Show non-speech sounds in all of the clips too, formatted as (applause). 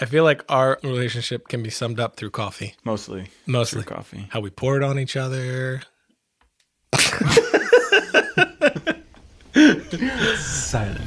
I feel like our relationship can be summed up through coffee. Mostly. Mostly. Through coffee. How we pour it on each other. (laughs) Silence.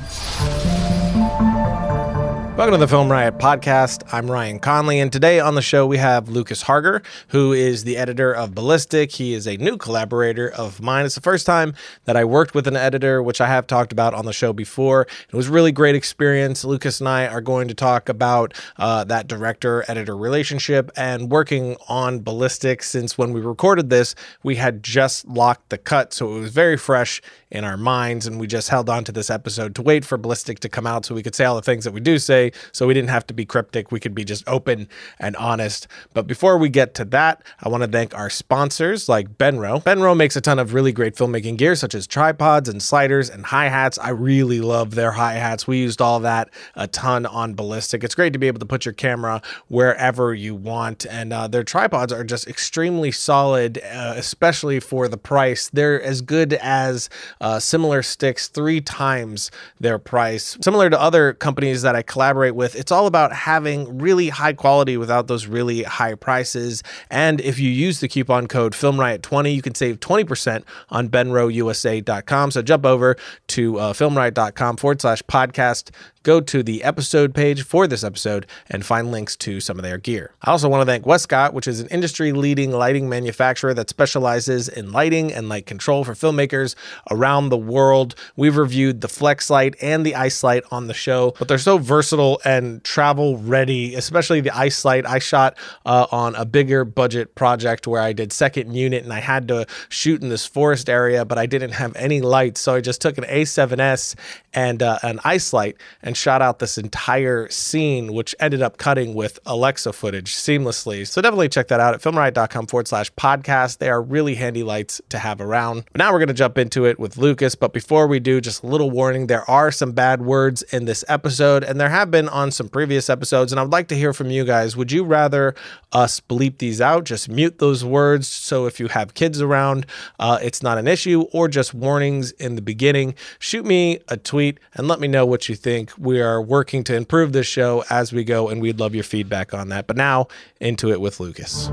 Welcome to the Film Riot podcast. I'm Ryan Connolly, and today on the show we have Lucas Harger, who is the editor of Ballistic. He is a new collaborator of mine. It's the first time that I worked with an editor, which I have talked about on the show before. It was really great experience. Lucas and I are going to talk about uh, that director editor relationship and working on Ballistic since when we recorded this, we had just locked the cut, so it was very fresh in our minds, and we just held on to this episode to wait for Ballistic to come out so we could say all the things that we do say so we didn't have to be cryptic. We could be just open and honest. But before we get to that, I want to thank our sponsors like Benro. Benro makes a ton of really great filmmaking gear, such as tripods and sliders and hi hats. I really love their hi hats. We used all that a ton on Ballistic. It's great to be able to put your camera wherever you want. And uh, their tripods are just extremely solid, uh, especially for the price. They're as good as uh, similar sticks, three times their price. Similar to other companies that I collaborate with, it's all about having really high quality without those really high prices. And if you use the coupon code FilmRiot20, you can save 20% on BenroUSA.com. So jump over to uh, FilmRiot.com forward slash podcast go to the episode page for this episode and find links to some of their gear. I also want to thank Westcott, which is an industry leading lighting manufacturer that specializes in lighting and light control for filmmakers around the world. We've reviewed the Flex Light and the Ice Light on the show, but they're so versatile and travel ready, especially the Ice Light. I shot uh, on a bigger budget project where I did second unit and I had to shoot in this forest area, but I didn't have any lights. So I just took an A7S and uh, an Ice Light and shot out this entire scene, which ended up cutting with Alexa footage seamlessly. So definitely check that out at filmriot.com forward slash podcast. They are really handy lights to have around. But now we're going to jump into it with Lucas. But before we do, just a little warning there are some bad words in this episode, and there have been on some previous episodes. And I would like to hear from you guys. Would you rather us bleep these out, just mute those words? So if you have kids around, uh, it's not an issue, or just warnings in the beginning? Shoot me a tweet and let me know what you think we are working to improve this show as we go, and we'd love your feedback on that. But now, into it with Lucas.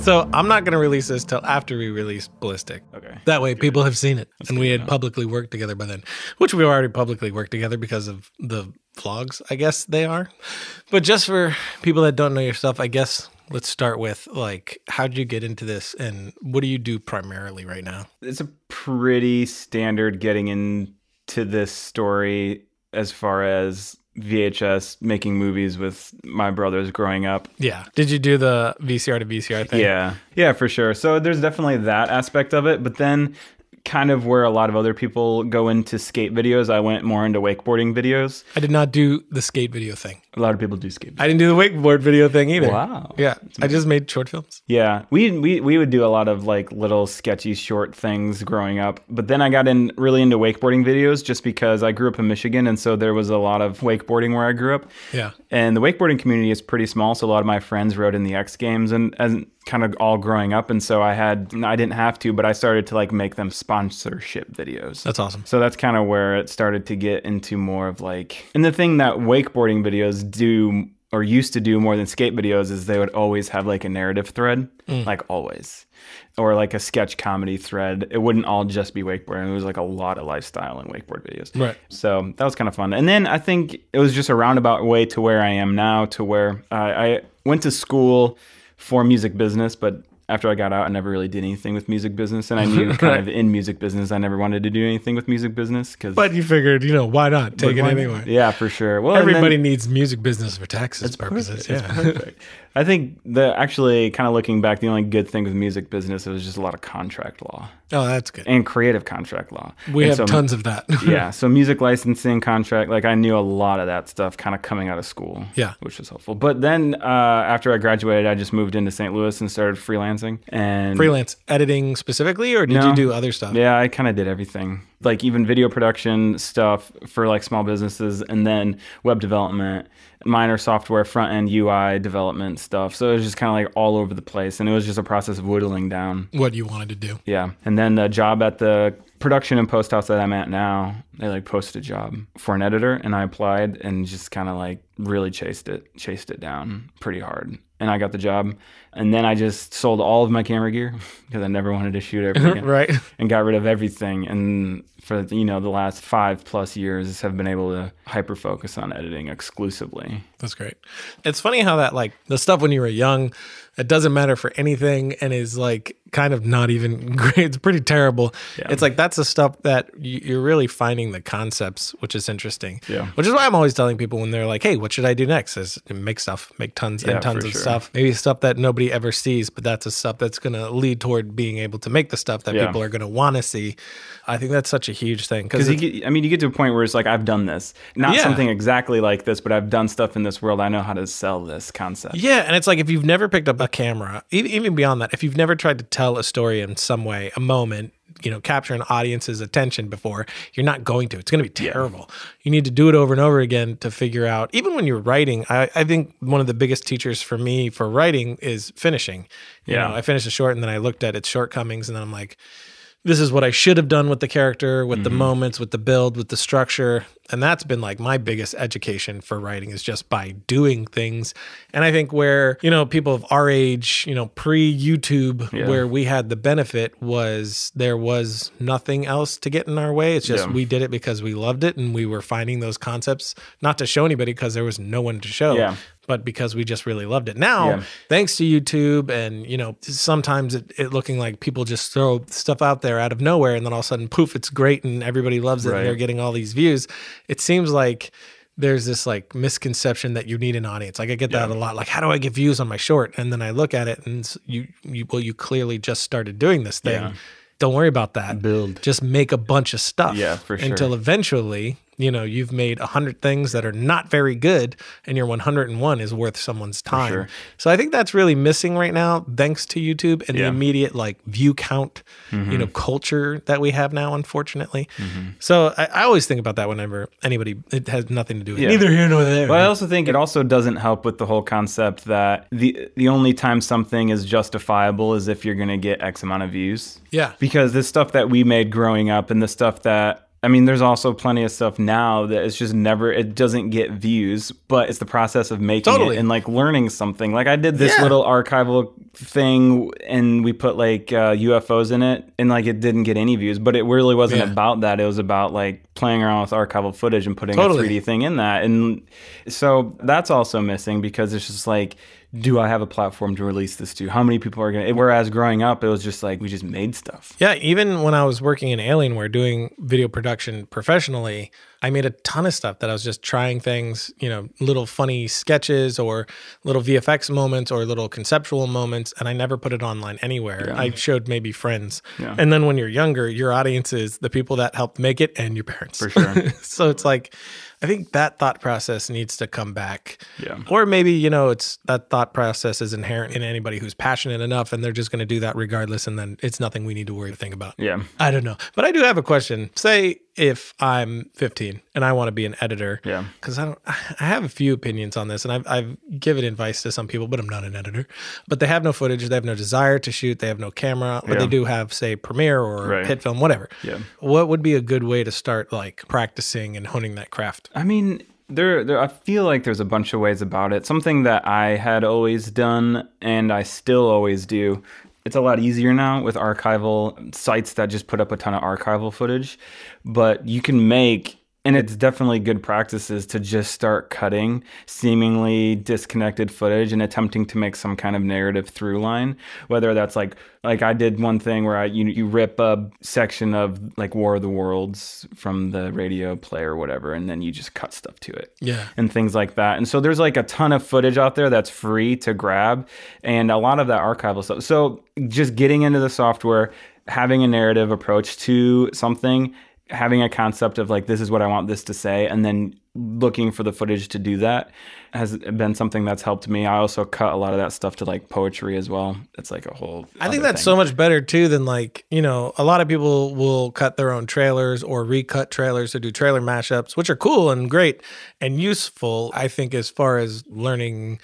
So I'm not going to release this till after we release Ballistic. Okay. That way, people have seen it, and we had publicly worked together by then, which we already publicly worked together because of the vlogs. I guess they are. But just for people that don't know your stuff, I guess let's start with like, how did you get into this, and what do you do primarily right now? It's a pretty standard getting into this story as far as VHS making movies with my brothers growing up. Yeah. Did you do the VCR to VCR thing? Yeah. Yeah, for sure. So there's definitely that aspect of it. But then, kind of where a lot of other people go into skate videos, I went more into wakeboarding videos. I did not do the skate video thing. A lot of people do skate. I didn't do the wakeboard video thing either. Wow. Yeah. I just made short films. Yeah, we, we we would do a lot of like little sketchy short things growing up. But then I got in really into wakeboarding videos just because I grew up in Michigan and so there was a lot of wakeboarding where I grew up. Yeah. And the wakeboarding community is pretty small, so a lot of my friends rode in the X Games and and kind of all growing up and so I had I didn't have to, but I started to like make them sponsorship videos. That's awesome. So that's kind of where it started to get into more of like, and the thing that wakeboarding videos do or used to do more than skate videos is they would always have like a narrative thread, mm. like always, or like a sketch comedy thread. It wouldn't all just be wakeboarding. It was like a lot of lifestyle and wakeboard videos. Right. So that was kind of fun. And then I think it was just a roundabout way to where I am now, to where I, I went to school for music business, but after I got out, I never really did anything with music business. And I knew (laughs) kind of in music business, I never wanted to do anything with music business because. But you figured, you know, why not take it anyway? Yeah, for sure. Well, and then- Everybody needs music business for taxes purposes. It's Yeah. (laughs) I think the actually kind of looking back, the only good thing with music business was just a lot of contract law oh, that's good. and creative contract law. We And have so- tons of that. (laughs) yeah, so music licensing contract, like I knew a lot of that stuff kind of coming out of school. Yeah. which was helpful. But then uh, after I graduated, I just moved into St. Louis and started freelancing. And Freelance editing specifically, or did No. you do other stuff? yeah, I kind of did everything. like even video production stuff for like small businesses and then web development minor software front end ui development stuff. So it was just kind of like all over the place and it was just a process of whittling down. What you wanted to do. yeah. And then the job at the production and post house that i'm at now they like posted a job for an editor and i applied and just kind of like really chased it chased it down pretty hard. And i got the job and then i just sold all of my camera gear (laughs) because i never wanted to shoot ever again (laughs) right. and got rid of everything. And for you know the last five plus years have been able to hyper focus on editing exclusively That's great. It's funny how that like the stuff when you were young, it doesn't matter for anything and is like kind of not even (laughs) great. It's pretty terrible. Yeah. It's like that's the stuff that you- you're really finding the concepts, which is interesting. Yeah. Which is why I'm always telling people when they're like, "Hey, what should I do next?" Is make stuff, make tons Yeah, and tons of sure. stuff. Maybe stuff that nobody ever sees, but that's the stuff that's going to lead toward being able to make the stuff that Yeah. people are going to want to see. I think that's such a huge thing because because you get, I mean you get to a point where it's like I've done this not something exactly like this but I've done stuff in this world I know how to sell this concept Yeah, and it's like if you've never picked up a camera, even beyond that, if you've never tried to tell a story in some way, a moment, you know, capture an audience's attention before, you're not going to. It's going to be terrible. You need to do it over and over again to figure out. Even when you're writing, I, I think one of the biggest teachers for me for writing is finishing. You Yeah. know, I finished a short and then I looked at its shortcomings and then I'm like, this is what I should have done with the character, with the mm-hmm. moments, with the build, with the structure. And that's been like my biggest education for writing is just by doing things. And I think where, you know, people of our age, you know, pre YouTube, Yeah. where we had the benefit was there was nothing else to get in our way. It's just Yeah. we did it because we loved it and we were finding those concepts, not to show anybody because there was no one to show. Yeah. But because we just really loved it. Now, Yeah. thanks to YouTube and you know sometimes it, it looking like people just throw stuff out there out of nowhere and then all of a sudden poof it's great and everybody loves it Right. and they're getting all these views it seems like there's this like misconception that you need an audience like i get that a lot like how do i get views on my short and then i look at it and you, you well you clearly just started doing this thing Yeah. don't worry about that Build. just make a bunch of stuff Yeah, for sure. until eventually you know you've made 100 things that are not very good and your 101 is worth someone's time. sure. so i think that's really missing right now thanks to youtube and the immediate like view count you know mm-hmm. culture that we have now unfortunately. Mm-hmm. So I, I always think about that whenever anybody it has nothing to do with Yeah. neither here nor there. But I also think it also doesn't help with the whole concept that the the only time something is justifiable is if you're going to get X amount of views. yeah. Because the stuff that we made growing up and the stuff that I mean, there's also plenty of stuff now that it's just never, it doesn't get views, but it's the process of making Totally. it and like learning something. Like I did this Yeah. little archival thing and we put like uh, UFOs in it and like it didn't get any views, but it really wasn't Yeah. about that. It was about like playing around with archival footage and putting Totally. a 3D thing in that. And so that's also missing because it's just like, do I have a platform to release this to? How many people are going to? Whereas growing up, it was just like we just made stuff. Yeah, even when I was working in Alienware doing video production professionally, I made a ton of stuff that I was just trying things, you know, little funny sketches or little VFX moments or little conceptual moments, and I never put it online anywhere. I showed maybe friends. Yeah. And then when you're younger, your audience is the people that helped make it and your parents. For sure. (laughs) so it's like, I think that thought process needs to come back. Yeah. Or maybe, you know, it's that thought process is inherent in anybody who's passionate enough and they're just going to do that regardless. And then it's nothing we need to worry to think about. Yeah. I don't know. But I do have a question. Say if I'm 15 and I want to be an editor. Yeah. Because I don't, I have a few opinions on this and I've, I've given advice to some people, but I'm not an editor. But they have no footage. They have no desire to shoot. They have no camera, but they do have, say, Premiere or Right. Hit Film, whatever. Yeah. What would be a good way to start like practicing and honing that craft? I mean, there, there. I feel like there's a bunch of ways about it. Something that I had always done, and I still always do. It's a lot easier now with archival sites that just put up a ton of archival footage, but you can make. And it's definitely good practices to just start cutting seemingly disconnected footage and attempting to make some kind of narrative through line. Whether that's like like I did one thing where I you you rip a section of like War of the Worlds from the radio play or whatever, and then you just cut stuff to it Yeah. and things like that. And so there's like a ton of footage out there that's free to grab and a lot of that archival stuff. So just getting into the software, having a narrative approach to something, having a concept of like this is what I want this to say and then looking for the footage to do that has been something that's helped me. I also cut a lot of that stuff to like poetry as well. It's like a whole. I think that's thing. so much better too than like, you know, a lot of people will cut their own trailers or recut trailers to do trailer mashups, which are cool and great and useful, I think, as far as learning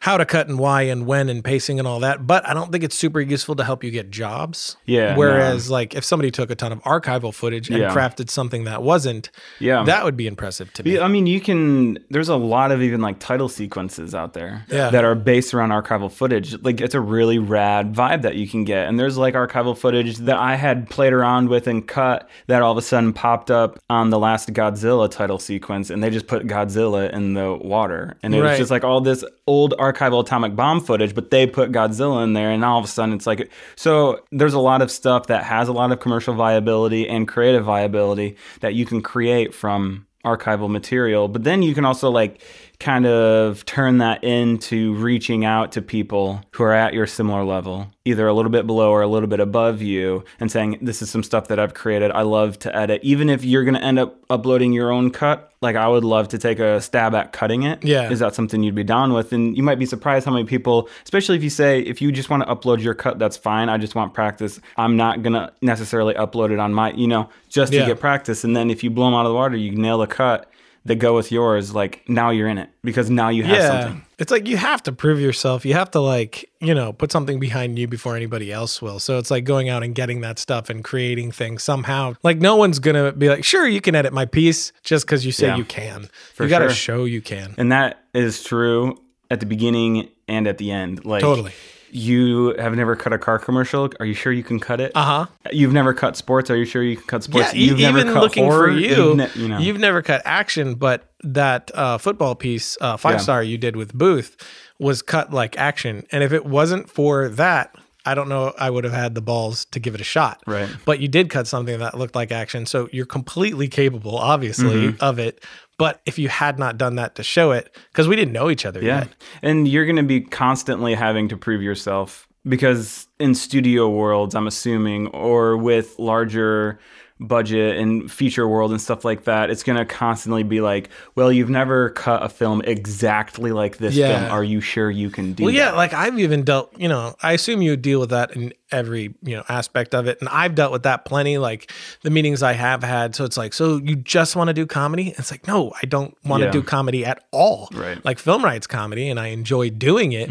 how to cut and why and when and pacing and all that. But I don't think it's super useful to help you get jobs. Yeah, Whereas, like, if somebody took a ton of archival footage and Yeah. crafted something that wasn't, Yeah. that would be impressive to me. Yeah, I mean, you can. There's a lot of even like title sequences out there Yeah. that are based around archival footage. Like, it's a really rad vibe that you can get. And there's like archival footage that I had played around with and cut that all of a sudden popped up on the last Godzilla title sequence, and they just put Godzilla in the water, and it Right. was just like all this old archival atomic bomb footage, but they put Godzilla in there, and all of a sudden it's like so. There's a lot of stuff that has a lot of commercial viability and creative viability that you can create from archival material but then you can also like kind of turn that into reaching out to people who are at your similar level either a little bit below or a little bit above you and saying this is some stuff that i've created. I love to edit. Even if you're going to end up uploading your own cut like i would love to take a stab at cutting it. Yeah. is that something you'd be down with? And you might be surprised how many people especially if you say if you just want to upload your cut that's fine. I just want practice. I'm not going to necessarily upload it on my you know just to Yeah. get practice. And then if you blow them out of the water you nail the cut that go with yours like now you're in it because now you have yeah. something It's like you have to prove yourself. You have to like, you know, put something behind you before anybody else will. So it's like going out and getting that stuff and creating things somehow. Like no one's going to be like, "Sure, you can edit my piece" just cuz you say Yeah. you can. For you got to sure. show you can. and that is true at the beginning and at the end like Totally. You have never cut a car commercial are you sure you can cut it Uh-huh. you've never cut sports are you sure you can cut sports Yeah, you've never even cut looking horror? for you, You've ne- you know you've never cut action, but that uh, football piece, uh, five Yeah. star you did with Booth, was cut like action. And if it wasn't for that, I don't know, I would have had the balls to give it a shot. Right. But you did cut something that looked like action, so you're completely capable, obviously, Mm-hmm. of it. But if you had not done that to show it, because we didn't know each other Yeah. yet. And you're going to be constantly having to prove yourself because in studio worlds, I'm assuming, or with larger budget and feature world and stuff like that, it's going to constantly be like, well, you've never cut a film exactly like this Yeah. film. Are you sure you can do Well, that? yeah, like I've even dealt, you know, I assume you deal with that in every, you know, aspect of it. And I've dealt with that plenty, like the meetings I have had. So it's like, so you just want to do comedy? It's like, no, I don't want to Yeah. do comedy at all. Right. Mm-hmm. Like Film Riot's comedy, and I enjoy doing it,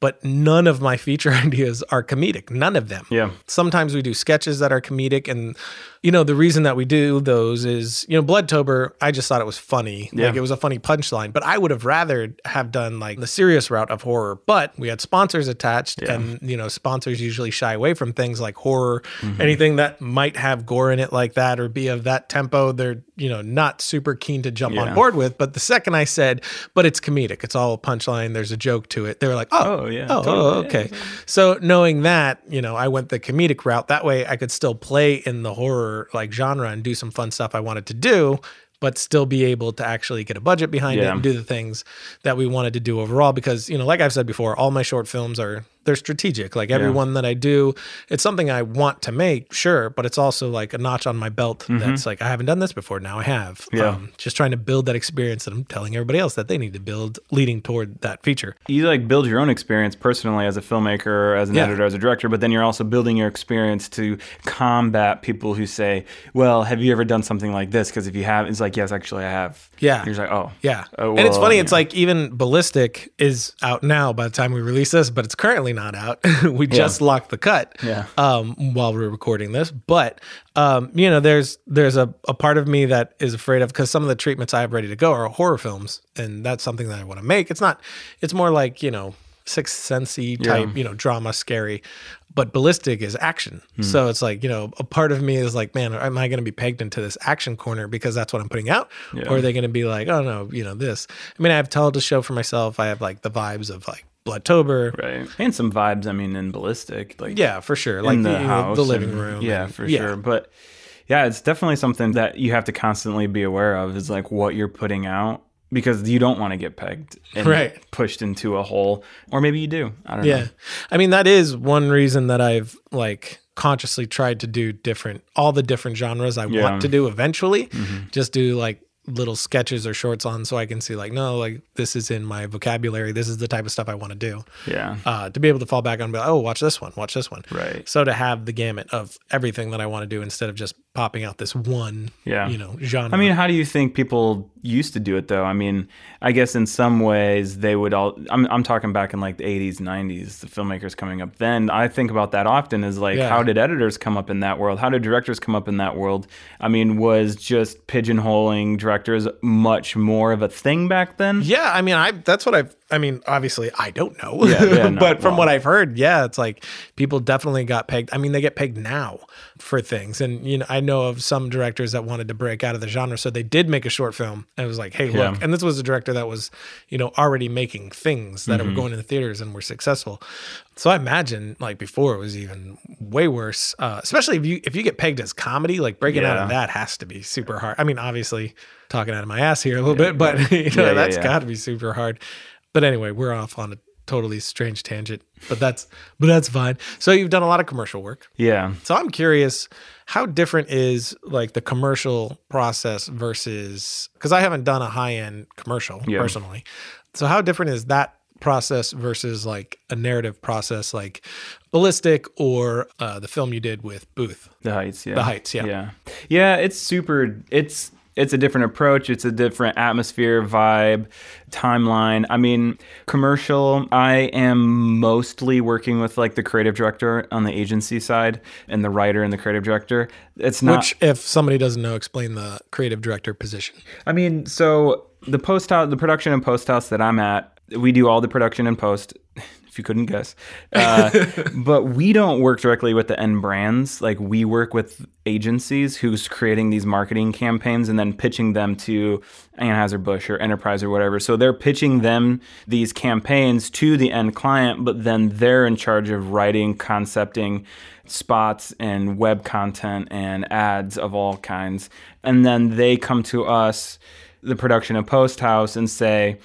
but none of my feature (laughs) ideas are comedic. None of them. Yeah. Sometimes we do sketches that are comedic and you know the reason that we do those is you know Bloodtober I just thought it was funny Yeah. like it was a funny punchline but I would have rather have done like the serious route of horror but we had sponsors attached and you know sponsors usually shy away from things like horror Mm-hmm. anything that might have gore in it like that or be of that tempo they're you know not super keen to jump on board with but the second I said but it's comedic it's all a punchline there's a joke to it they were like oh Oh, yeah, oh, totally. oh okay so knowing that, you know, I went the comedic route. That way I could still play in the horror like genre and do some fun stuff I wanted to do, but still be able to actually get a budget behind it and do the things that we wanted to do overall. Because, you know, like I've said before, all my short films are they're strategic. Like every Yeah. one that I do, it's something I want to make, sure, but it's also like a notch on my belt that's like I haven't done this before. Now I have. Yeah. Um, just trying to build that experience that I'm telling everybody else that they need to build leading toward that feature. you like build your own experience personally as a filmmaker, as an Yeah. editor, as a director, but then you're also building your experience to combat people who say, "Well, have you ever done something like this?" Because if you have, it's like, "Yes, actually, I have." Yeah. And you're just like, "Oh, Yeah. Oh, and it's funny, you it's like even Ballistic is out now by the time we release this, but it's currently not out. (laughs) we just locked the cut Yeah. um, while we are recording this. But um, you know, there's there's a, a part of me that is afraid of because some of the treatments I have ready to go are horror films, and that's something that I want to make. It's not it's more like, you know, sixth sensey type, you know, drama, scary. But ballistic is action. Hmm. So it's like, you know, a part of me is like, man, am I going to be pegged into this action corner because that's what I'm putting out? Yeah. Or are they going to be like, oh no, you know, this? I mean, I have told to show for myself. I have like the vibes of like Bloodtober. right." And some vibes. I mean, in ballistic, like Yeah, for sure. Like the, the, house, the living and- room. Yeah, and- for sure. But yeah, it's definitely something that you have to constantly be aware of. Is like what you're putting out because you don't want to get pegged and Right. pushed into a hole, or maybe you do. I don't Yeah. know. Yeah, I mean, that is one reason that I've like consciously tried to do different, all the different genres I Yeah. Mm-hmm. want to do eventually. Just do like little sketches or shorts on so I can see like no like this is in my vocabulary this is the type of stuff I want to do Yeah. uh, to be able to fall back on like, oh watch this one watch this one Right. so to have the gamut of everything that I want to do instead of just popping out this one Yeah. you know genre I mean, how do you think people used to do it though? I mean, I guess in some ways they would all. I'm I'm talking back in like the 80s, 90s, the filmmakers coming up then. I think about that often is like, Yeah. how did editors come up in that world? How did directors come up in that world? I mean, was just pigeonholing directors much more of a thing back then? Yeah, I mean, I that's what I've. I mean, obviously, I don't know, Yeah, yeah, (laughs) no, but from well. what I've heard, yeah, it's like people definitely got pegged. I mean, they get pegged now for things, and you know, I know of some directors that wanted to break out of the genre, so they did make a short film. And it was like, hey, look, and this was a director that was, you know, already making things that Mm-hmm. were going in the theaters and were successful. So I imagine, like before, it was even way worse. Uh, especially if you if you get pegged as comedy, like breaking out of that has to be super hard. I mean, obviously, talking out of my ass here a little bit, but (laughs) you know, Yeah, yeah, that's yeah. got to be super hard. But anyway, we're off on a totally strange tangent, but that's but that's fine. So you've done a lot of commercial work. Yeah. So I'm curious, how different is like the commercial process versus because I haven't done a high end commercial Yeah. personally. So how different is that process versus like a narrative process like ballistic or uh, the film you did with booth The heights, yeah. The Heights, yeah. Yeah. Yeah, it's super it's it's a different approach, it's a different atmosphere, vibe, timeline. I mean, commercial, I am mostly working with like the creative director on the agency side and the writer and the creative director. It's not which if somebody doesn't know explain the creative director position I mean, so the post house, the production and post house that I'm at, we do all the production and post. You couldn't guess, uh, (laughs) but we don't work directly with the end brands. Like we work with agencies who's creating these marketing campaigns and then pitching them to Anheuser Busch or Enterprise or whatever. So they're pitching them these campaigns to the end client, but then they're in charge of writing, concepting spots and web content and ads of all kinds. And then they come to us, the production and post house, and say,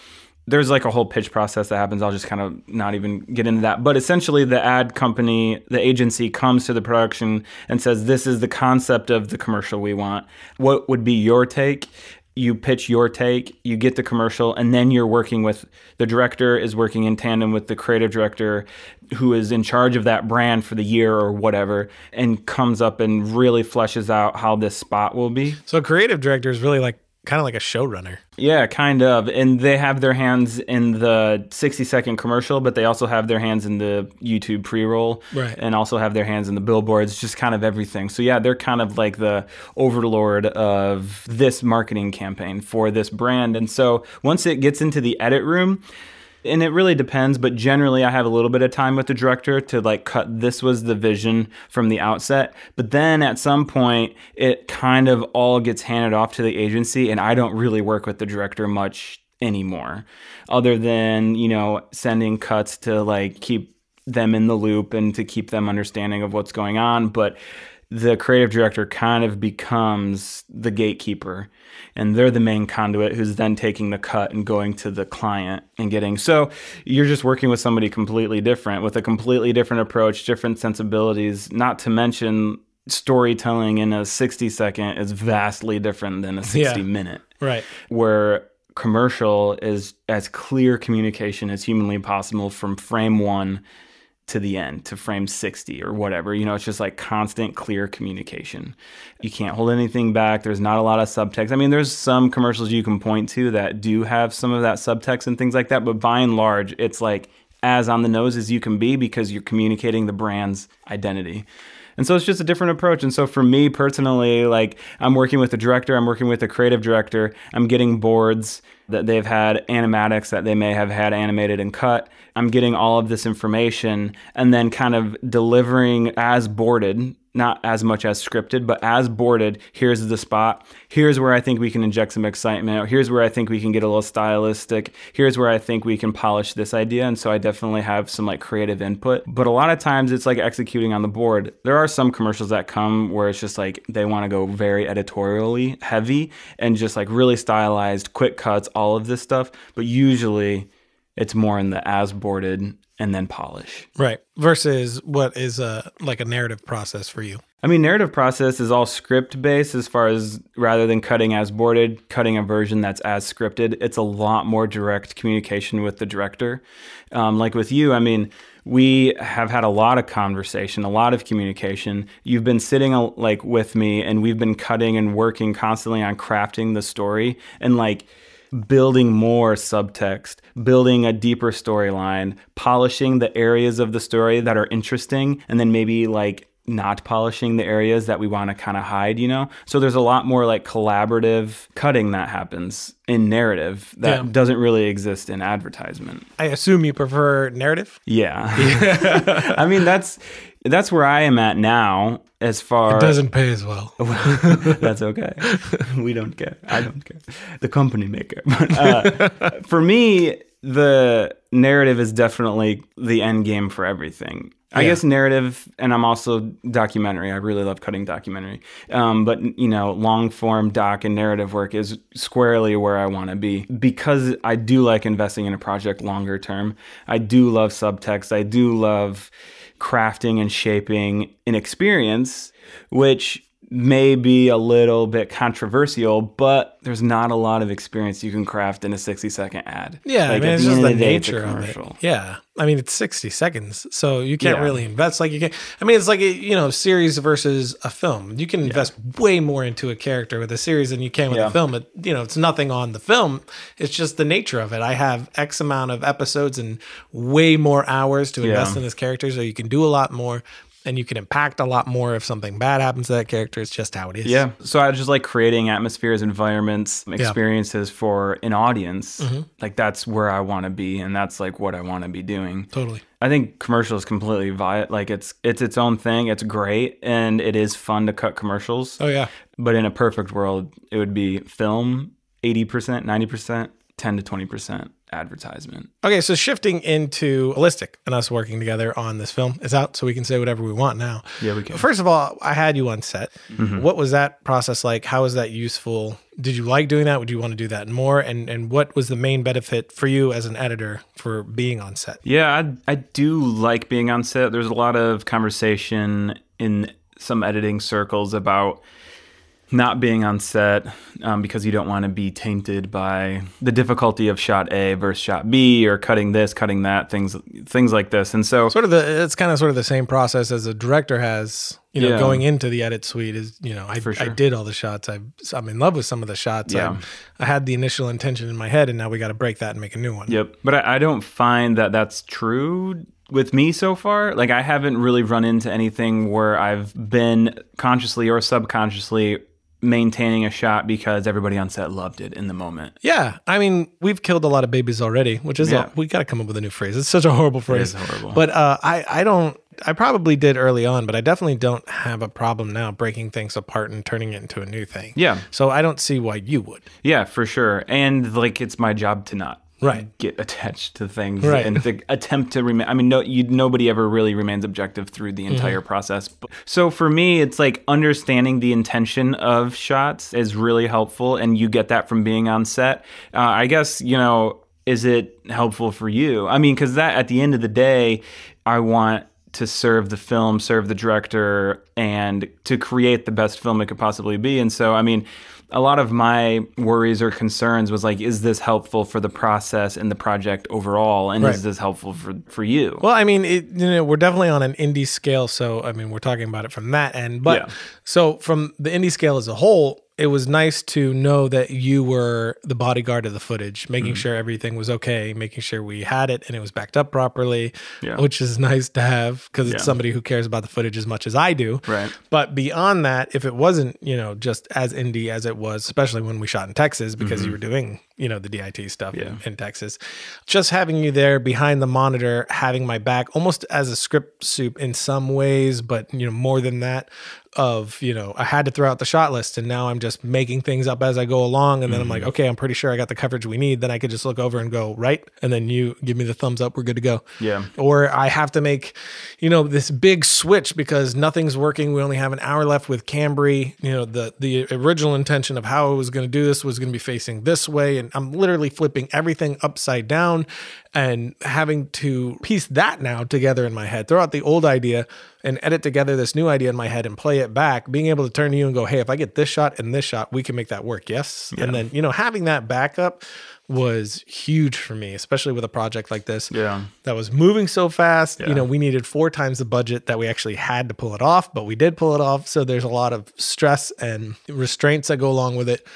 there's like a whole pitch process that happens. I'll just kind of not even get into that. But essentially, the ad company, the agency comes to the production and says, This is the concept of the commercial we want. What would be your take? You pitch your take, you get the commercial, and then you're working with the director, is working in tandem with the creative director who is in charge of that brand for the year or whatever, and comes up and really fleshes out how this spot will be. so creative director is really like kind of like a showrunner Yeah, kind of. And they have their hands in the 60 second commercial, but they also have their hands in the YouTube pre roll. Right. And also have their hands in the billboards, just kind of everything. So, yeah, they're kind of like the overlord of this marketing campaign for this brand. And so, once it gets into the edit room, and it really depends, but generally I have a little bit of time with the director to like cut this was the vision from the outset. But then at some point it kind of all gets handed off to the agency and I don't really work with the director much anymore. Other than, you know, sending cuts to like keep them in the loop and to keep them understanding of what's going on. But the creative director kind of becomes the gatekeeper and they're the main conduit who's then taking the cut and going to the client and getting so you're just working with somebody completely different with a completely different approach different sensibilities not to mention storytelling in a 60 second is vastly different than a 60 Yeah. minute right where commercial is as clear communication as humanly possible from frame one to the end to frame 60 or whatever you know it's just like constant clear communication you can't hold anything back there's not a lot of subtext i mean there's some commercials you can point to that do have some of that subtext and things like that but by and large it's like as on the nose as you can be because you're communicating the brand's identity and so it's just a different approach. And so for me personally, like I'm working with a director, I'm working with a creative director, I'm getting boards that they've had animatics that they may have had animated and cut. I'm getting all of this information and then kind of delivering as boarded, not as much as scripted, but as boarded. Here's the spot. Here's where I think we can inject some excitement. Here's where I think we can get a little stylistic. Here's where I think we can polish this idea. And so I definitely have some like creative input. But a lot of times it's like executing on the board. There are some commercials that come where it's just like they want to go very editorially heavy and just like really stylized, quick cuts, all of this stuff. But usually It's more in the as boarded and then polish. Right. Versus what is a like a narrative process for you. I mean, narrative process is all script based as far as rather than cutting as boarded, cutting a version that's as scripted. It's a lot more direct communication with the director. Um, like with you, I mean, we have had a lot of conversation, a lot of communication. You've been sitting uh, like with me, and we've been cutting and working constantly on crafting the story and like building more subtext, building a deeper storyline, polishing the areas of the story that are interesting, and then maybe like not polishing the areas that we want to kind of hide, you know? So there's a lot more like collaborative cutting that happens in narrative that Yeah. doesn't really exist in advertisement. I assume you prefer narrative. Yeah. (laughs) (laughs) I mean, that's that's where I am at now as far it Doesn't pay as well. (laughs) that's okay. (laughs) we don't care. I don't care. The company may care. (laughs) Uh, for me, the narrative is definitely the end game for everything. I Yeah. guess narrative, and I'm also documentary. I really love cutting documentary. Um, but you know, long form doc and narrative work is squarely where I want to be because I do like investing in a project longer term. I do love subtext. I do love crafting and shaping an experience, which may be a little bit controversial, but there's not a lot of experience you can craft in a 60 second ad. Yeah, I Like, mean, at it's just the the day, nature of it. commercial. Yeah, I mean, it's sixty seconds, so you can't Yeah. really invest like you can. I mean, it's like a, you know, series versus a film. You can invest way more into a character with a series than you can with Yeah. a film. It, you know, it's nothing on the film. It's just the nature of it. I have X amount of episodes and way more hours to invest Yeah. in this character, so you can do a lot more. And you can impact a lot more if something bad happens to that character. It's just how it is. Yeah. So I just like creating atmospheres, environments, experiences for an audience. Mm-hmm. Like that's where I want to be, and that's like what I want to be doing. Totally. I think commercial is completely vi like it's it's its own thing. It's great and it is fun to cut commercials. Oh yeah. But in a perfect world, it would be film 80%, 90%, 10 to 20% advertisement. Okay, so shifting into Ballistic and us working together on this film is out, so we can say whatever we want now. Yeah, we can. First of all, I had you on set. Mm-hmm. What was that process like? How was that useful? Did you like doing that? Would you want to do that more? And and what was the main benefit for you as an editor for being on set? Yeah, I, I do like being on set. There's a lot of conversation in some editing circles about not being on set um, because you don't want to be tainted by the difficulty of shot A versus shot B or cutting this, cutting that, things things like this. And so Sort of the it's kind of sort of the same process as a director has. You know, Yeah. going into the edit suite is you know I For I did all the shots. I I'm in love with some of the shots. Yeah. I, I had the initial intention in my head, and now we got to break that and make a new one. Yep. But I, I don't find that that's true with me so far. Like, I haven't really run into anything where I've been consciously or subconsciously maintaining a shot because everybody on set loved it in the moment. Yeah, I mean, we've killed a lot of babies already, which is Yeah. a, we got to come up with a new phrase. It's such a horrible phrase. is horrible. But uh, I I don't. I probably did early on, but I definitely don't have a problem now breaking things apart and turning it into a new thing. Yeah. So I don't see why you would. Yeah, for sure. And like, it's my job to not. Right. Get attached to things Right. and to attempt to remain. I mean, no, you nobody ever really remains objective through the entire process. But- So for me, it's like understanding the intention of shots is really helpful, and you get that from being on set. Uh, I guess you know, is it helpful for you? I mean, because that at the end of the day, I want to serve the film, serve the director, and to create the best film it could possibly be. And so, I mean, a lot of my worries or concerns was like, is this helpful for the process and the project overall? And Right. is this helpful for, for you? Well, I mean, it, you know, we're definitely on an indie scale, so I mean, we're talking about it from that end. But Yeah. so from the indie scale as a whole, it was nice to know that you were the bodyguard of the footage, Mm-hmm. making sure everything was okay, making sure we had it and it was backed up properly, Yeah. which is nice to have because it's Yeah. somebody who cares about the footage as much as I do. Right. But beyond that, if it wasn't, you know, just as indie as it was, especially when we shot in Texas because you were doing, you know, the DIT stuff in, Mm-hmm. Yeah. in Texas, just having you there behind the monitor, having my back almost as a script supe in some ways, but, you know, more than that of, you know, I had to throw out the shot list and now I'm just making things up as I go along. And then I'm Mm-hmm. like, okay, I'm pretty sure I got the coverage we need. Then I could just look over and go, right. And then you give me the thumbs up. We're good to go Yeah. or I have to make, you know, this big switch because nothing's working. We only have an hour left with Cambry. You know, the the original intention of how I was going to do this was going to be facing this way, and I'm literally flipping everything upside down and having to piece that now together in my head, throw out the old idea and edit together this new idea in my head and play it back, being able to turn to you and go, hey, if I get this shot and this shot, we can make that work. Yes. And then, you know, having that backup was huge for me, especially with a project like this Yeah. that was moving so fast. Yeah. You know, we needed four times the budget that we actually had to pull it off, but we did pull it off. So there's a lot of stress and restraints that go along with it.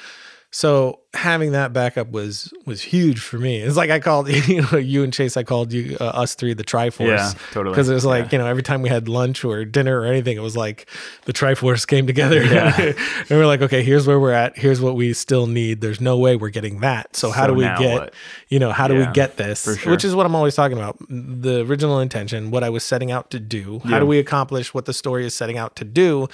So having that backup was was huge for me. It's like I called (laughs) you know you and Chase. I called you uh, us three the Triforce. Yeah, totally. Because it was like Yeah. you know every time we had lunch or dinner or anything, it was like the Triforce came together. Yeah. (laughs) and we're like, okay, here's where we're at. Here's what we still need. There's no way we're getting that. So how So do we get what? you know how do we get this? sure. Which is what I'm always talking about. The original intention, what I was setting out to do. How do we accomplish what the story is setting out to do?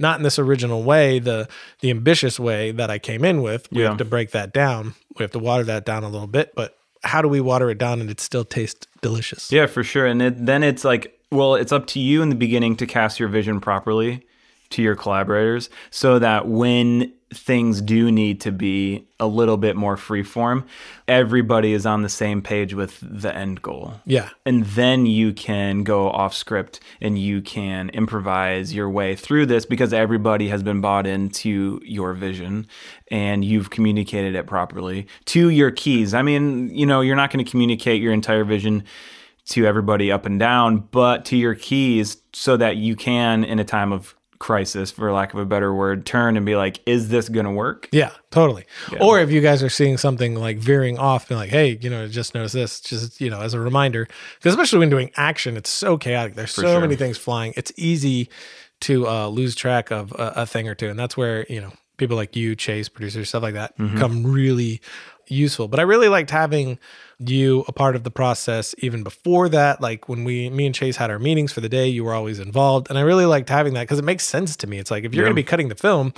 Not in this original way, the the ambitious way that I came in with. We Yeah. have to break that down. We have to water that down a little bit, but how do we water it down and it still tastes delicious? Yeah, for sure. And it, then it's like, well, it's up to you in the beginning to cast your vision properly to your collaborators so that when things do need to be a little bit more freeform, everybody is on the same page with the end goal. Yeah. And then you can go off script and you can improvise your way through this because everybody has been bought into your vision and you've communicated it properly to your keys. I mean, you know, you're not going to communicate your entire vision to everybody up and down, but to your keys so that you can, in a time of crisis, for lack of a better word, turn and be like, is this going to work? Yeah, totally. Or if you guys are seeing something like veering off, be like, hey, you know, just notice this, just, you know, as a reminder. Because especially when doing action, it's so chaotic. There's so sure. many things flying. It's easy to uh, lose track of a, a thing or two. And that's where, you know, people like you, Chase, producers, stuff like that come really useful. But I really liked having you a part of the process even before that. Like when we, me and Chase had our meetings for the day, you were always involved. And I really liked having that because it makes sense to me. It's like if you're Yeah. going to be cutting the film,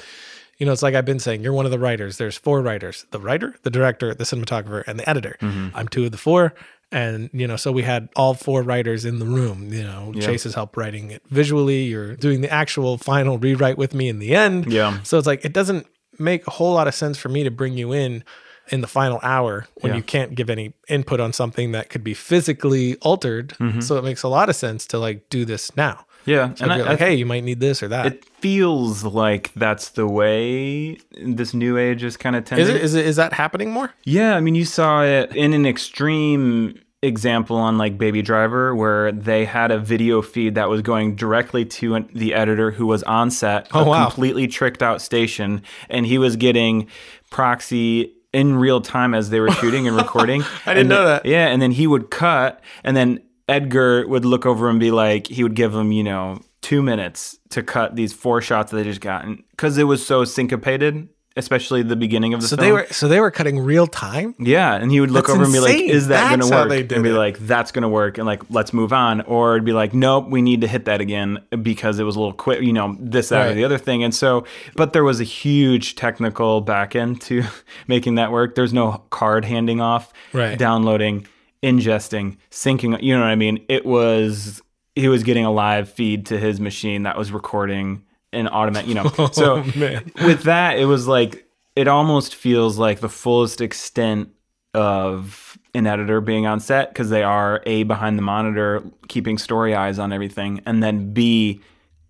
you know, it's like I've been saying, you're one of the writers. There's four writers the writer, the director, the cinematographer, and the editor. Mm-hmm. I'm two of the four. And, you know, so we had all four writers in the room. You know, Chase has helped writing it visually. You're doing the actual final rewrite with me in the end. Yeah. So it's like, it doesn't make a whole lot of sense for me to bring you in in the final hour when Yeah. you can't give any input on something that could be physically altered. Mm-hmm. So it makes a lot of sense to like do this now. Yeah. So and like, hey, you might need this or that. it feels like that's the way this new age is kind of tending. Is it, is it is that happening more? Yeah, I mean, you saw it in an extreme example on like Baby Driver, where they had a video feed that was going directly to an, the editor who was on set, Oh, a wow. completely tricked out station, and he was getting proxy in real time as they were shooting and (laughs) recording. I didn't And know that. Yeah, and then he would cut, and then Edgar would look over and be like, he would give him, you know, two minutes to cut these four shots that they just gotten because it was so syncopated, especially the beginning of the So film. they were so they were cutting real time. Yeah, and he would look That's over and be like, "Is that That's going to how work?" and be it. like, "That's going to work," and like, "Let's move on," or it'd be like, "Nope, we need to hit that again because it was a little quick," you know, this, that, or the other thing. And so, but there was a huge technical back end to (laughs) making that work. There's no card handing off, Right. downloading, ingesting, syncing. You know what I mean? It was he was getting a live feed to his machine that was recording and automatic, You know, (laughs) so oh, man. with that, it was like it almost feels like the fullest extent of an editor being on set because they are a behind the monitor keeping story eyes on everything and then b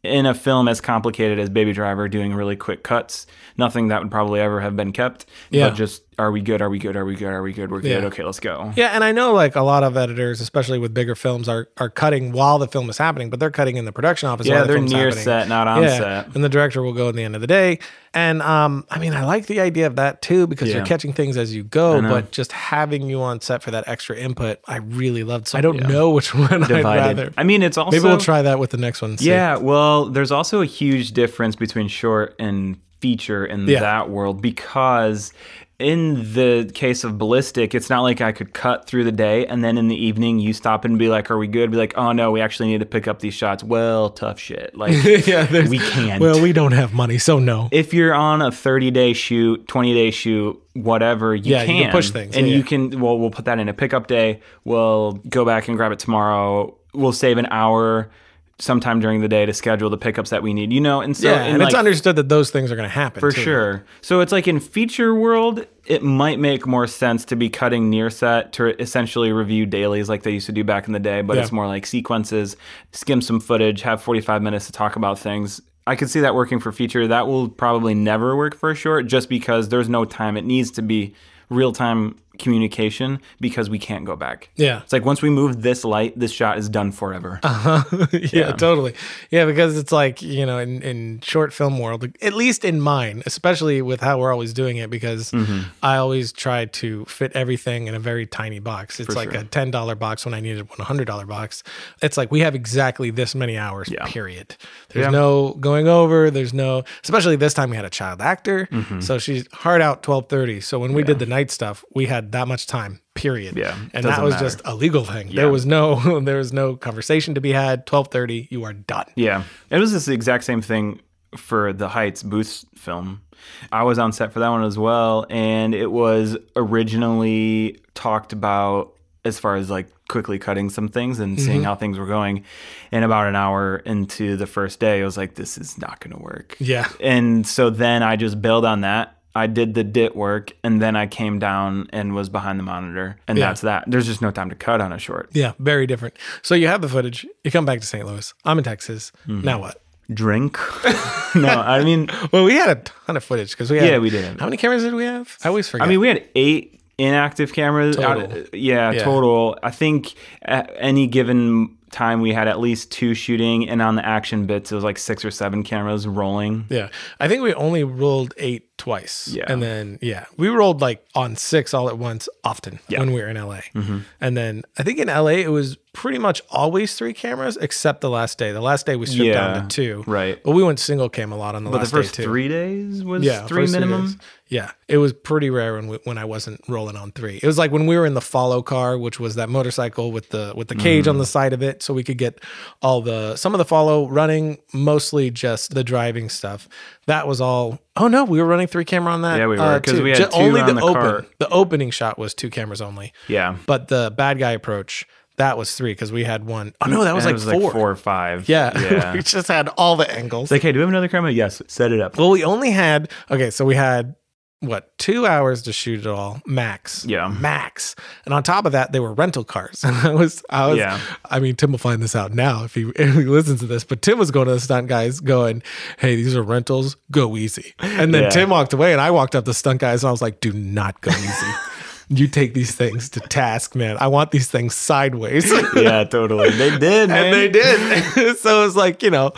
in a film as complicated as baby driver doing really quick cuts nothing that would probably ever have been kept Yeah. but just are we good are we good are we good are we good we're good Yeah. okay let's go Yeah, and I know like a lot of editors, especially with bigger films, are are cutting while the film is happening, but they're cutting in the production office. yeah the they're near happening. set not on yeah, set and the director will go at the end of the day. And um, I mean, I like the idea of that too because you're catching things as you go. But just having you on set for that extra input, I really loved. So I don't know (laughs) which one I'd rather. i mean it's also Maybe we'll try that with the next one. and see. Yeah, well, there's also a huge difference between short and feature in Yeah. that world because in the case of ballistic, it's not like I could cut through the day and then in the evening you stop and be like, "Are we good?" Be like, "Oh no, we actually need to pick up these shots." Well, tough shit. (laughs) Like yeah. we can't. Well, we don't have money, so no. if you're on a 30 day shoot, 20 day shoot, whatever, you Yeah, can you can push things. and Yeah, you can. Well, we'll put that in a pickup day. We'll go back and grab it tomorrow. We'll save an hour sometime during the day to schedule the pickups that we need. You know, and so yeah, in, and it's like, understood that those things are going to happen for too. sure. So it's like in feature world, it might make more sense to be cutting near set to essentially review dailies like they used to do back in the day, but Yeah. it's more like sequences, skim some footage, have 45 minutes to talk about things. I could see that working for feature. That will probably never work for a short just because there's no time. It needs to be real time communication because we can't go back. Yeah. It's like once we move this light, this shot is done forever. (laughs) (laughs) yeah, totally. Yeah, because it's like, you know, in, in short film world, at least in mine, especially with how we're always doing it, because Mm-hmm. I always try to fit everything in a very tiny box. It's like sure. a $10 box when I needed a $100 box. It's like we have exactly this many hours, Yeah. period. There's Yeah. no going over. There's no, especially this time we had a child actor. Mm-hmm. So she's hard out 1230. So when we did the night stuff, we had that much time, period. Yeah, And that was matter. just a legal thing. Yeah. There was no, (laughs) there was no conversation to be had. 1230, you are done. Yeah. It was this exact same thing for the Heights Booth film. I was on set for that one as well. And it was originally talked about as far as like quickly cutting some things and Mm-hmm. seeing how things were going. And about an hour into the first day, I was like, this is not going to work. Yeah. And so then I just bailed on that. I did the dit work and then I came down and was behind the monitor. And Yeah. that's that. There's just no time to cut on a short. Yeah, very different. So you have the footage. You come back to St. Louis. I'm in Texas. Mm-hmm. Now what? Drink? (laughs) (laughs) no, I mean, Well, we had a ton of footage because we had. Yeah, we did. How many cameras did we have? I always forget. I mean, we had eight inactive cameras. Total. out- yeah, Yeah. total. I think at any given time we had at least two shooting, and on the action bits, it was like six or seven cameras rolling. yeah, I think we only rolled eight twice. Yeah. and then yeah, we rolled like on six all at once often Yeah. when we were in LA. Mm-hmm. And then I think in LA it was pretty much always three cameras except the last day. The last day we stripped down to two. right. But we went single cam a lot on the last. But the first day three days was yeah, three minimum. days. Yeah, it was pretty rare when we, when I wasn't rolling on three. It was like when we were in the follow car, which was that motorcycle with the with the cage Mm. on the side of it, so we could get all the some of the follow running, mostly just the driving stuff. That was all. Oh no, we were running three camera on that. Yeah, we were, because too. we had Ju- two only on the, the open. cart. The opening shot was two cameras only, Yeah, but the bad guy approach that was three because we had one. Oh no, that was, like, was four. like four or five. Yeah, (laughs) yeah. we just had all the angles. It's like, hey, do we have another camera? Yes, set it up. Well, we only had okay, so we had what two hours to shoot it all max. Yeah. max. And on top of that, they were rental cars. (laughs) And I was, I was, Yeah. I mean, Tim will find this out now if he (laughs) if he listens to this. But Tim was going to the stunt guys, going, "Hey, these are rentals. Go easy." And then Yeah. Tim walked away, and I walked up to stunt guys, and I was like, "Do not go easy." (laughs) You take these things to task, man. I want these things sideways. yeah, totally. They did, man. and they did. so it was like, you know,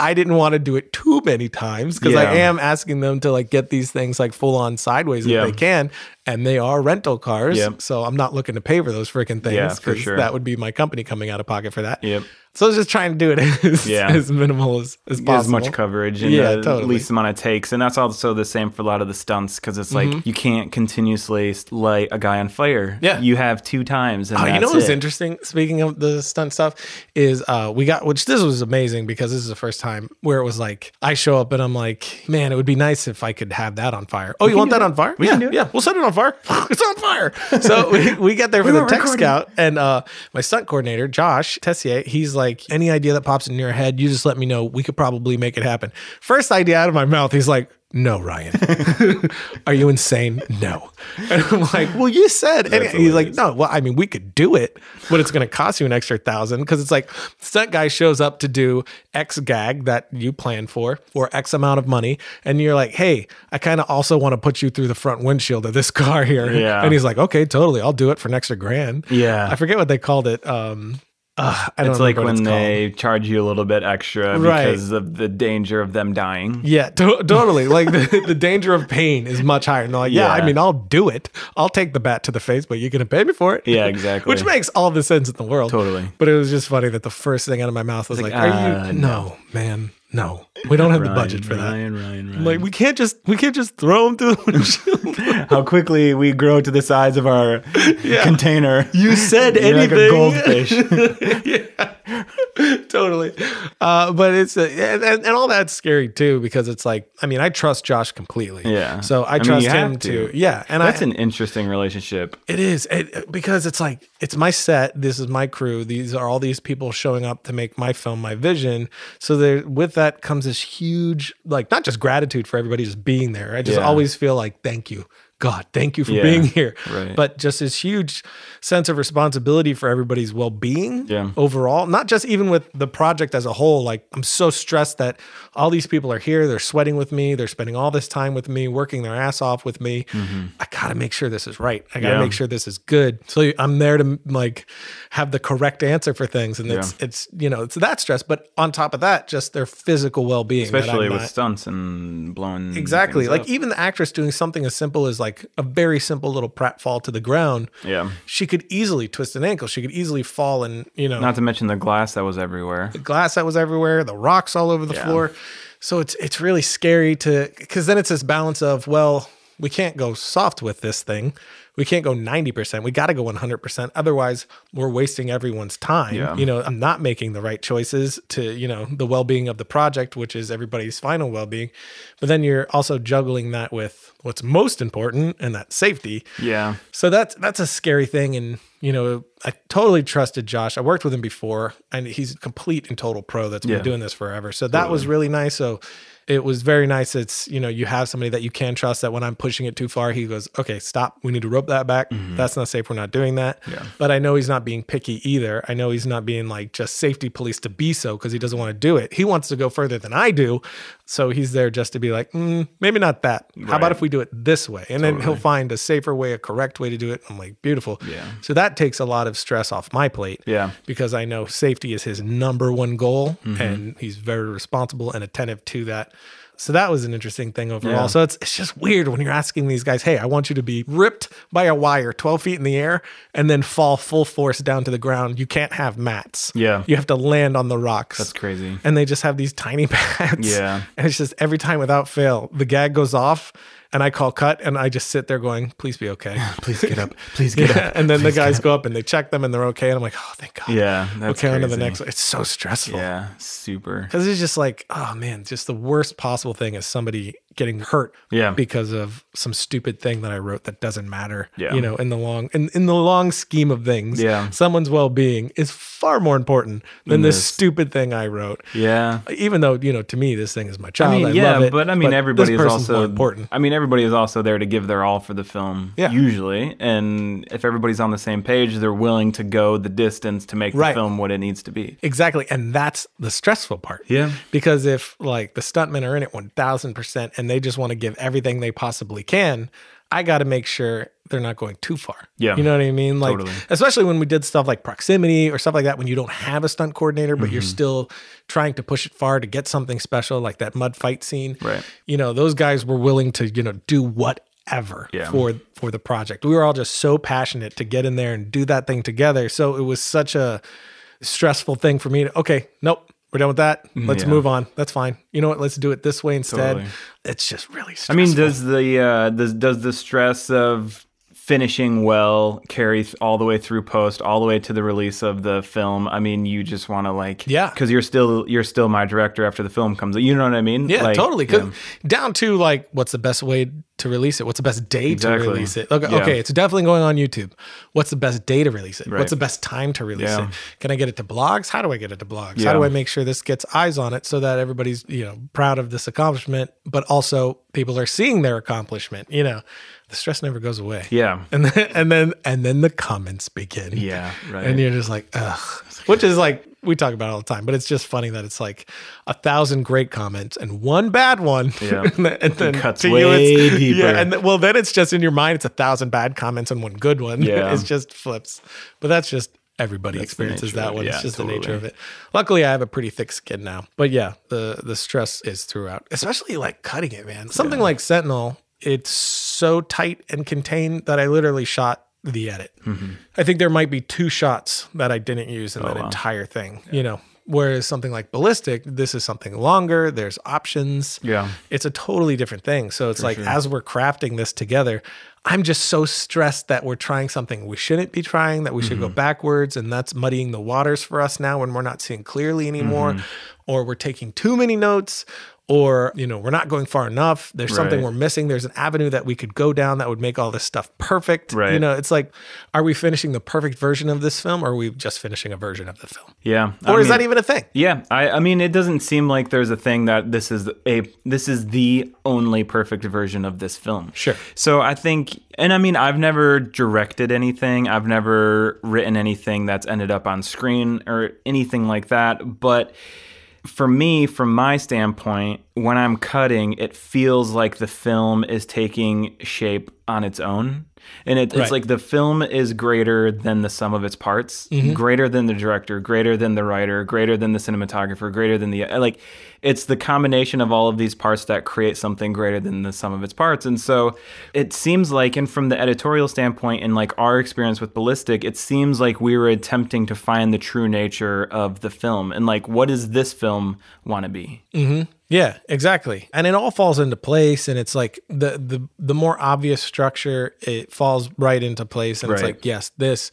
I didn't want to do it too many times because I am asking them to like get these things like full on sideways Yeah. if they can. And they are rental cars. Yep. So I'm not looking to pay for those freaking things. Yeah, for sure. That would be my company coming out of pocket for that. Yep. So I was just trying to do it (laughs) as, Yeah. as minimal as, as possible. as much coverage and Yeah, the totally. least amount of takes. And that's also the same for a lot of the stunts because it's like you can't continuously light a guy on fire. Yeah. You have two times. And Oh, you know what's it. interesting? Speaking of the stunt stuff, is uh, we got which this was amazing because this is the first time where it was like I show up and I'm like, man, it would be nice if I could have that on fire. Oh, you want that it. on fire? We yeah, can do it. yeah, we'll set it on fire. (laughs) it's on fire. (laughs) So we, we get there for We the tech recording. scout, and uh, my stunt coordinator Josh Tessier, he's like, any idea that pops in your head, you just let me know. We could probably make it happen. First idea out of my mouth, he's like. No, Ryan. (laughs) Are you insane? No. And I'm like, well, you said. And That's he's like, no, well, I mean, we could do it, but it's going to cost you an extra thousand because it's like stunt guy shows up to do X gag that you plan for or X amount of money, and you're like, hey, I kind of also want to put you through the front windshield of this (laughs) car here. Yeah. And he's like, okay, totally, I'll do it for an extra grand. Yeah. I forget what they called it. Um, uh, I don't It's like when it's they charge you a little bit extra Right. because of the danger of them dying. Yeah, to- totally. Like the, the danger of pain is much higher. And they're like, yeah, I mean, I'll do it. I'll take the bat to the face, but you're going to pay me for it. Yeah, (laughs) exactly. Which makes all the sense in the world. Totally. But it was just funny that the first thing out of my mouth was like, like, "Are uh, you? No, man, no. We don't have the budget for that. Ryan, Ryan, Ryan. Like, we can't just we can't just throw him through the. (laughs) How quickly we grow to the size of our container. You said You're like a anything. goldfish. (laughs) totally. Uh, but it's a, and, and all that's scary too because it's like I mean I trust Josh completely. Yeah. So I, I trust have him to. to. Yeah. And That's I, an interesting relationship. it is it, because it's like it's my set. This is my crew. These are all these people showing up to make my film my vision. So there, with that comes this huge like not just gratitude for everybody just being there. I just Yeah. always feel like thank you. God, thank you for Yeah, being here. right. But just this huge sense of responsibility for everybody's well-being Yeah. overall, not just even with the project as a whole. Like I'm so stressed that all these people are here, they're sweating with me, they're spending all this time with me, working their ass off with me. I gotta make sure this is right. I gotta Mm-hmm. Yeah. make sure this is good. So I'm there to like have the correct answer for things, and it's it's you know it's that stress. But on top of that, just their physical well-being, Especially with not- stunts and blowing Exactly. Like up. even the actress doing something as simple as like a very simple little pratfall to the ground. yeah. She could easily twist an ankle. She could easily fall and, you know, Not to mention the glass that was everywhere. the glass that was everywhere, the rocks all over the Yeah. floor. So it's it's really scary to cuz then it's this balance of, well, we can't go soft with this thing. We can't go 90%. We got to go 100%. Otherwise, we're wasting everyone's time. Yeah. You know, I'm not making the right choices to, you know, the well-being of the project, which is everybody's final well-being. But then you're also juggling that with what's most important and that safety. Yeah. So that's that's a scary thing, and you know, I totally trusted Josh. I worked with him before, and he's a complete and total pro that's been doing this forever. So that was really nice. So it was very nice. It's you know, you have somebody that you can trust. That when I'm pushing it too far, he goes, "Okay, stop. We need to rope that back. That's not safe. We're not doing that." Yeah. But I know he's not being picky either. I know he's not being like just safety police to be so because he doesn't want to do it. He wants to go further than I do. So he's there just to be like, mm, maybe not that. How about if we do it this way? And then he'll find a safer way, a correct way to do it. I'm like, beautiful. Yeah. So that takes a lot of stress off my plate. Yeah. Because I know safety is his number one goal Mm-hmm. and he's very responsible and attentive to that. So that was an interesting thing overall. Yeah. So it's it's just weird when you're asking these guys, hey, I want you to be ripped by a wire 12 feet in the air and then fall full force down to the ground. You can't have mats. Yeah. You have to land on the rocks. That's crazy. And they just have these tiny (laughs) pads. Yeah. And it's just every time without fail, the gag goes off and I call cut and I just sit there going, please be okay. (laughs) Please get up. (laughs) Please get Yeah, up. and then the guys go up and they check them and they're okay. And I'm like, oh, thank God. Yeah. That's okay, on to the next one. It's so stressful. Yeah. Super. Because it's just like, oh man, just the worst possible thing is somebody getting hurt Yeah. because of some stupid thing that I wrote that doesn't matter. Yeah. You know, in the long in, in the long scheme of things, Yeah. someone's well being is far more important than this this. stupid thing I wrote. Yeah. Even though, you know, to me this thing is my child. I mean, I yeah, love it, but I mean, this everybody is also important. I mean, everybody is also there to give their all for the film, Yeah. usually. And if everybody's on the same page, they're willing to go the distance to make Right. the film what it needs to be. Exactly. And that's the stressful part. Yeah. Because if like the stuntmen are in it 1000% and they just want to give everything they possibly can, I got to make sure they're not going too far. Yeah. You know what I mean? Like, Totally. especially when we did stuff like proximity or stuff like that, when you don't have a stunt coordinator, but Mm-hmm. you're still trying to push it far to get something special, like that mud fight scene. Right. You know, those guys were willing to, you know, do whatever Yeah. for for the project. We were all just so passionate to get in there and do that thing together. So it was such a stressful thing for me to okay nope we're done with that let's Yeah. move on that's fine you know what let's do it this way instead Totally. it's just really stressful. I mean, does the uh, does does the stress of finishing well carry all the way through post, all the way to the release of the film? I mean, you just want to like, Yeah. because you're still you're still my director after the film comes. out. You know what I mean? yeah Like, totally yeah. down to like what's the best way to release it what's the best day Exactly. to release it okay, Yeah. okay it's definitely going on youtube what's the best day to release it Right. what's the best time to release Yeah. it can i get it to blogs how do i get it to blogs how do i make sure this gets eyes on it so that everybody's you know proud of this accomplishment but also people are seeing their accomplishment you know the stress never goes away Yeah. (laughs) and then and then and then the comments begin Yeah, right. and you're just like ugh which is like we talk about it all the time but it's just funny that it's like a thousand great comments and one bad one Yeah. (laughs) and then, and then cuts to you way it's deeper. yeah and well then it's just in your mind it's a thousand bad comments and one good one Yeah. (laughs) it's just flips but that's just everybody That's experiences that it. one it's Yeah, just the nature of it luckily i have a pretty thick skin now but yeah the the stress is throughout especially like cutting it man something like sentinel it's so tight and contained that i literally shot the edit i think there might be two shots that i didn't use in that Mm-hmm. Oh, wow. entire thing you know Whereas something like ballistic, this is something longer. There's options. Yeah. It's a totally different thing. So it's like as we're crafting this together, I'm just so stressed that we're trying something we shouldn't be trying, that we should go backwards. And that's muddying the waters for us now when we're not seeing clearly anymore, or we're taking too many notes. Or, you know, we're not going far enough. There's something Right. we're missing. There's an avenue that we could go down that would make all this stuff perfect. right. You know, it's like, are we finishing the perfect version of this film or are we just finishing a version of the film? Yeah. Or I is mean- that even a thing? Yeah, I, I mean, it doesn't seem like there's a thing that this is a this is the only perfect version of this film. Sure. So I think, and I mean, I've never directed anything. I've never written anything that's ended up on screen or anything like that. But for me, from my standpoint, when I'm cutting, it feels like the film is taking shape on its own. And it, Right. it's like the film is greater than the sum of its parts, Mm-hmm. greater than the director, greater than the writer, greater than the cinematographer, greater than the like. It's the combination of all of these parts that create something greater than the sum of its parts. And so it seems like, and from the editorial standpoint, and like our experience with Ballistic, it seems like we were attempting to find the true nature of the film and like what does this film want to be? Yeah, exactly. And it all falls into place and it's like the the the more obvious structure, it falls right into place and it's like, yes, this,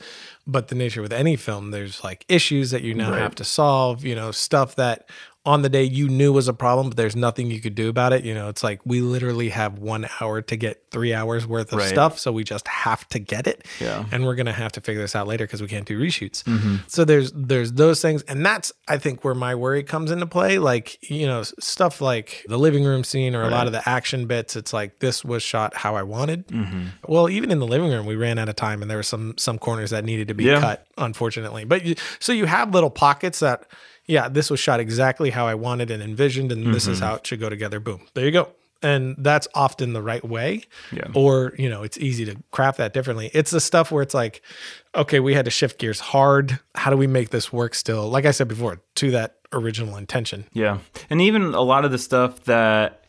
but the nature with any film, there's like issues that you now Right. have to solve, you know, stuff that on the day you knew was a problem, but there's nothing you could do about it. You know, it's like we literally have one hour to get three hours worth of Right. stuff. So we just have to get it. Yeah. And we're gonna have to figure this out later because we can't do reshoots. Mm-hmm. So there's there's those things, and that's I think where my worry comes into play. Like you know stuff like the living room scene or a lot of the action bits. It's like this was shot how I wanted. Mm-hmm. Well, even in the living room, we ran out of time, and there were some some corners that needed to be Yeah. cut, unfortunately. But you, so you have little pockets that. Yeah, this was shot exactly how I wanted and envisioned, and this Mm-hmm. is how it should go together. Boom. There you go. And that's often the right way Yeah. or you know it's easy to craft that differently it's the stuff where it's like okay we had to shift gears hard how do we make this work still like i said before to that original intention Yeah. And even a lot of the stuff that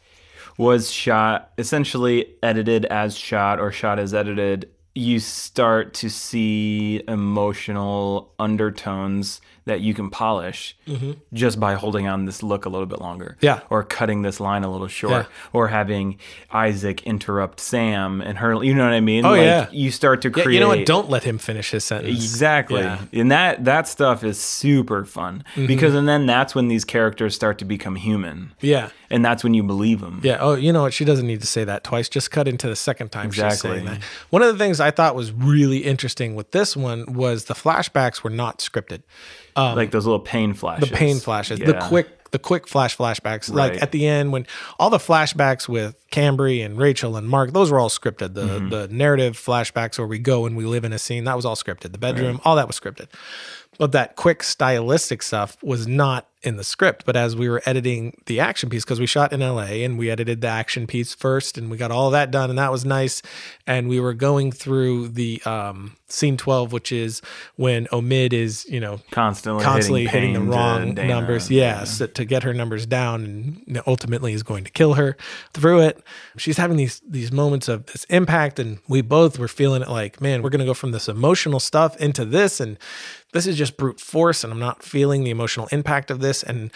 was shot, essentially edited as shot or shot as edited, you start to see emotional undertones that you can polish just by holding on this look a little bit longer. Mm-hmm. Yeah. Or cutting this line a little short. Yeah. Or having Isaac interrupt Sam and her you know what I mean? Oh, like yeah. you start to yeah, create you know what don't let him finish his sentence Exactly. Yeah. And that that stuff is super fun because and then that's when these characters start to become human. yeah And that's when you believe them. yeah oh you know what she doesn't need to say that twice just cut into the second time she's Exactly. saying that one of the things i thought was really interesting with this one was the flashbacks were not scripted like those little pain flashes. the pain flashes, the quick, the quick flash flashbacks. Like at the end when all the flashbacks with Cambry and Rachel and Mark, those were all scripted. The Mm-hmm. the narrative flashbacks where we go and we live in a scene, that was all scripted. The bedroom, all that was scripted. But that quick stylistic stuff was not in the script. But as we were editing the action piece, because we shot in LA and we edited the action piece first and we got all that done and that was nice. And we were going through the um, scene 12, which is when Omid is, you know, constantly constantly hitting, hitting, the wrong Dana. numbers. Yes, to get her numbers down, and ultimately is going to kill her through it. She's having these these moments of this impact, and we both were feeling it like, man, we're going to go from this emotional stuff into this, and this is just brute force, and I'm not feeling the emotional impact of this, and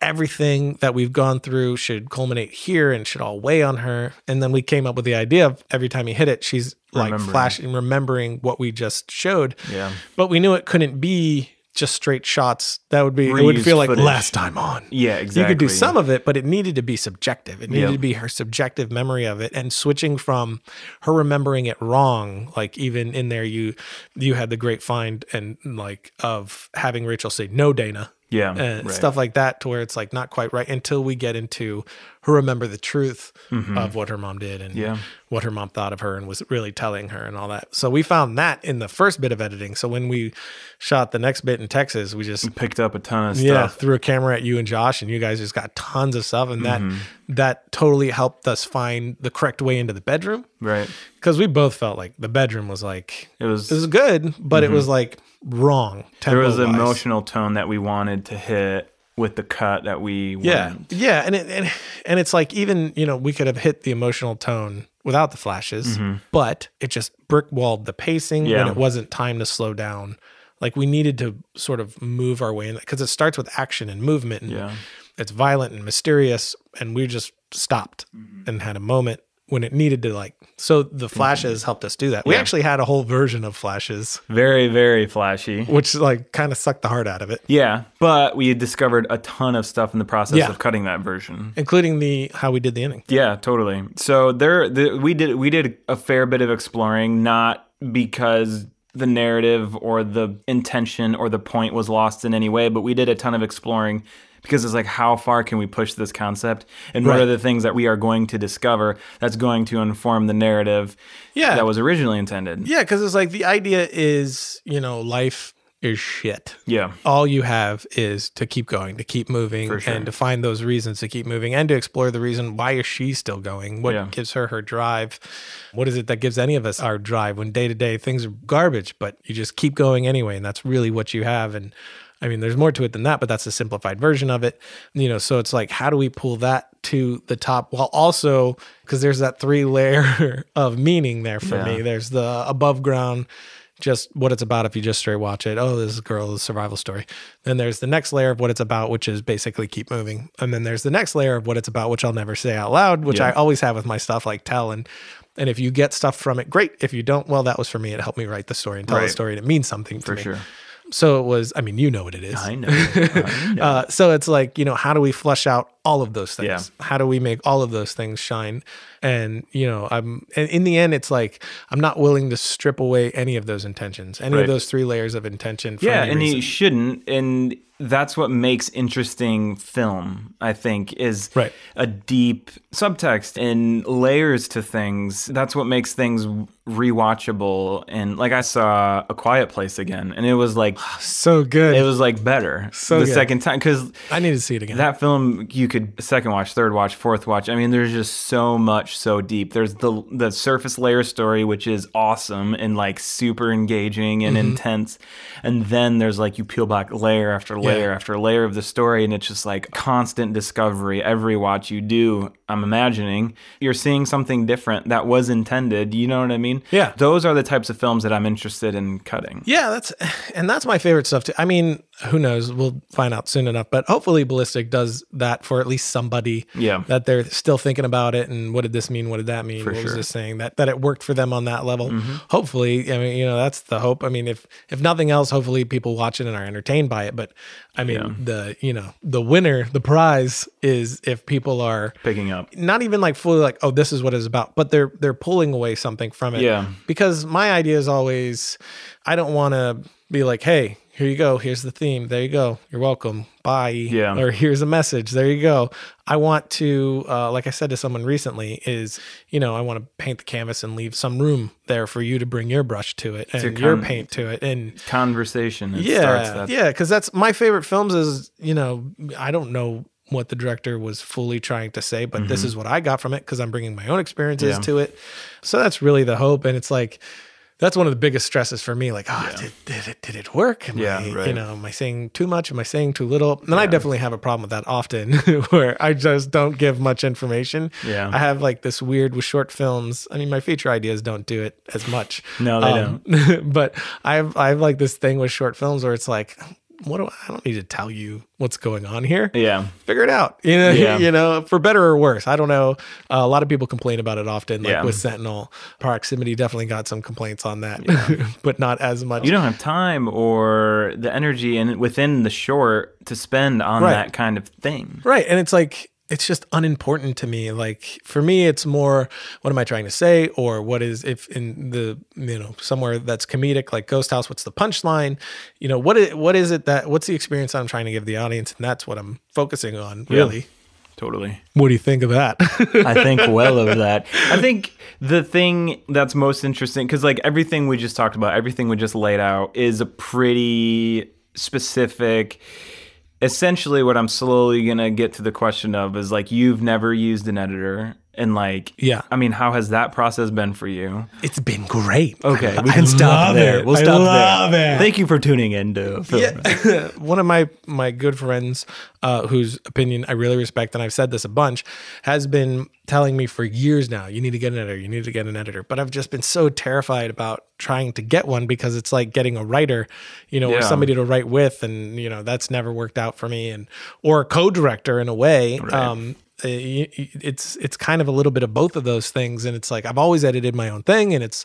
everything that we've gone through should culminate here and should all weigh on her. And then we came up with the idea of every time you hit it, she's like Remembering. flashing, remembering what we just showed. Yeah. But we knew it couldn't be just straight shots. That would be it would Reused feel like footage. last time on. Yeah, exactly. You could do some of it, but it needed to be subjective. It needed Yep. to be her subjective memory of it, and switching from her remembering it wrong. Like even in there, you you had the great find and like of having Rachel say no, Dana, Yeah. and right. stuff like that, to where it's like not quite right until we get into her remember the truth of what her mom did and Mm-hmm. Yeah. what her mom thought of her and was really telling her and all that. So we found that in the first bit of editing. So when we shot the next bit in Texas, we just Picked up a ton of stuff. yeah threw a camera at you and Josh, and you guys just got tons of stuff, and that Mm-hmm. that totally helped us find the correct way into the bedroom Right. because we both felt like the bedroom was like It was it was good, but it was like wrong. Mm-hmm. there was an emotional tone that we wanted to hit with the cut that we Yeah, yeah, and it, and and it's like even you know we could have hit the emotional tone without the flashes, but it just brick walled the pacing when Mm-hmm. It wasn't time to slow down like we needed to sort of move our way in because it starts with action and movement and Yeah. it's violent and mysterious and we just stopped Mm-hmm. and had a moment when it needed to like so the mm-hmm. flashes helped us do that we Yeah. actually had a whole version of flashes Very, very flashy. which like kind of sucked the heart out of it Yeah, but we discovered a ton of stuff in the process Yeah. of cutting that version. including the how we did the ending Yeah, totally. So there, the, we did we did a fair bit of exploring, not because the narrative or the intention or the point was lost in any way, but we did a ton of exploring because it's like how far can we push this concept, and what Right. are the things that we are going to discover that's going to inform the narrative Yeah. that was originally intended. yeah because it's like the idea is you know life is shit Yeah, all you have is to keep going, to keep moving, sure. and to find those reasons to keep moving, and to explore the reason why is she still going? What Yeah. gives her her drive? What is it that gives any of us our drive when day to day things are garbage, but you just keep going anyway, and that's really what you have. And I mean, there's more to it than that, but that's a simplified version of it. You know, so it's like, how do we pull that to the top while also because there's that three (laughs) layer of meaning there for Yeah. me. There's the above ground just what it's about if you just straight watch it. Oh, this girl is a survival story. Then there's the next layer of what it's about, which is basically keep moving. And then there's the next layer of what it's about, which I'll never say out loud, which Yeah. I always have with my stuff like tell and and if you get stuff from it, great. If you don't, well, that was for me. It helped me write the story and tell the story and it means something to for me. sure. So it was, I mean, you know what it is. I know. I (laughs) know. Uh, so it's like, you know, how do we flush out all of those things? Yeah. How do we make all of those things shine? And, you know, I'm, and in the end, it's like, I'm not willing to strip away any of those intentions, any Right. of those three layers of intention. Yeah and reason. you shouldn't and that's what makes interesting film i think is Right. a deep subtext and layers to things that's what makes things rewatchable and like i saw a quiet place again and it was like (sighs) so good. it was like better So the good. second time because I need to see it again. that film you could second watch third watch fourth watch. I mean there's just so much so deep. There's the the surface layer story which is awesome and like super engaging and Mm-hmm. intense. And then there's like you peel back layer after layer after layer of the story and it's just like constant discovery every watch you do i'm imagining. You're seeing something different that was intended you know what i mean? Yeah. those are the types of films that i'm interested in cutting. Yeah, that's and that's my favorite stuff too. I mean, who knows? We'll find out soon enough. But hopefully, Ballistic does that for at least somebody. Yeah. that they're still thinking about it and what did this mean? What did that mean? For what was sure. Mm-hmm. this saying? That that it worked for them on that level. Hopefully, I mean, you know, that's the hope. I mean, if if nothing else, hopefully people watch it and are entertained by it. But I mean, Yeah. the you know the winner, the prize is if people are picking up not even like fully like oh this is what it's about but they're they're pulling away something from it Yeah. because my idea is always i don't want to be like hey here you go. Here's the theme. There you go. You're welcome. Bye. Yeah. or here's a message. There you go. I want to uh, like i said to someone recently is you know i want to paint the canvas and leave some room there for you to bring your brush to it and To your paint to it. And conversation. It starts yeah that yeah because that's my favorite films is you know i don't know what the director was fully trying to say but this is what i got from it because i'm bringing my own experiences Mm-hmm. Yeah. to it. So that's really the hope. And it's like that's one of the biggest stresses for me like oh did, did it did it work? Am Yeah, I, you know am i saying too much? Am i saying too little? And i definitely have a problem with that often (laughs) where i just don't give much information. Yeah. i have like this weird with short films. I mean my feature ideas don't do it as much. No, they um, don't. (laughs) but I have I have like this thing with short films where it's like, what do I, I don't need to tell you what's going on here. yeah Figure it out. You know, Yeah. (laughs) you know, for better or worse. I don't know. Uh, a lot of people complain about it often, like Yeah. with Sentinel. Proximity definitely got some complaints on that, (laughs) but not as much. you don't have time or the energy and within the short to spend on Right. that kind of thing. Right. And it's like, it's just unimportant to me. Like for me, it's more, what am I trying to say? Or what is, if in the, you know, somewhere that's comedic, like Ghost House, what's the punchline? You know, what is, what is it that, what's the experience I'm trying to give the audience? And that's what I'm focusing on, really. Totally. What do you think of that? I think (laughs) well of that. I think the thing that's most interesting, because like everything we just talked about, everything we just laid out is a pretty specific. Essentially, what I'm slowly going to get to the question of is like, you've never used an editor And like, Yeah. I mean, how has that process been for you? It's been great. Okay, I- we I can stop there. it. We'll I stop love there. it. Thank you for tuning in to Film. (laughs) Yeah. (laughs) One of my my good friends, uh, whose opinion I really respect, and I've said this a bunch, has been telling me for years now, you need to get an editor, you need to get an editor. But I've just been so terrified about trying to get one because it's like getting a writer, you know, or somebody to write with, and you know that's never worked out for me, and or a co-director in a way. Um, y- y- it's it's kind of a little bit of both of those things, and it's like I've always edited my own thing, and it's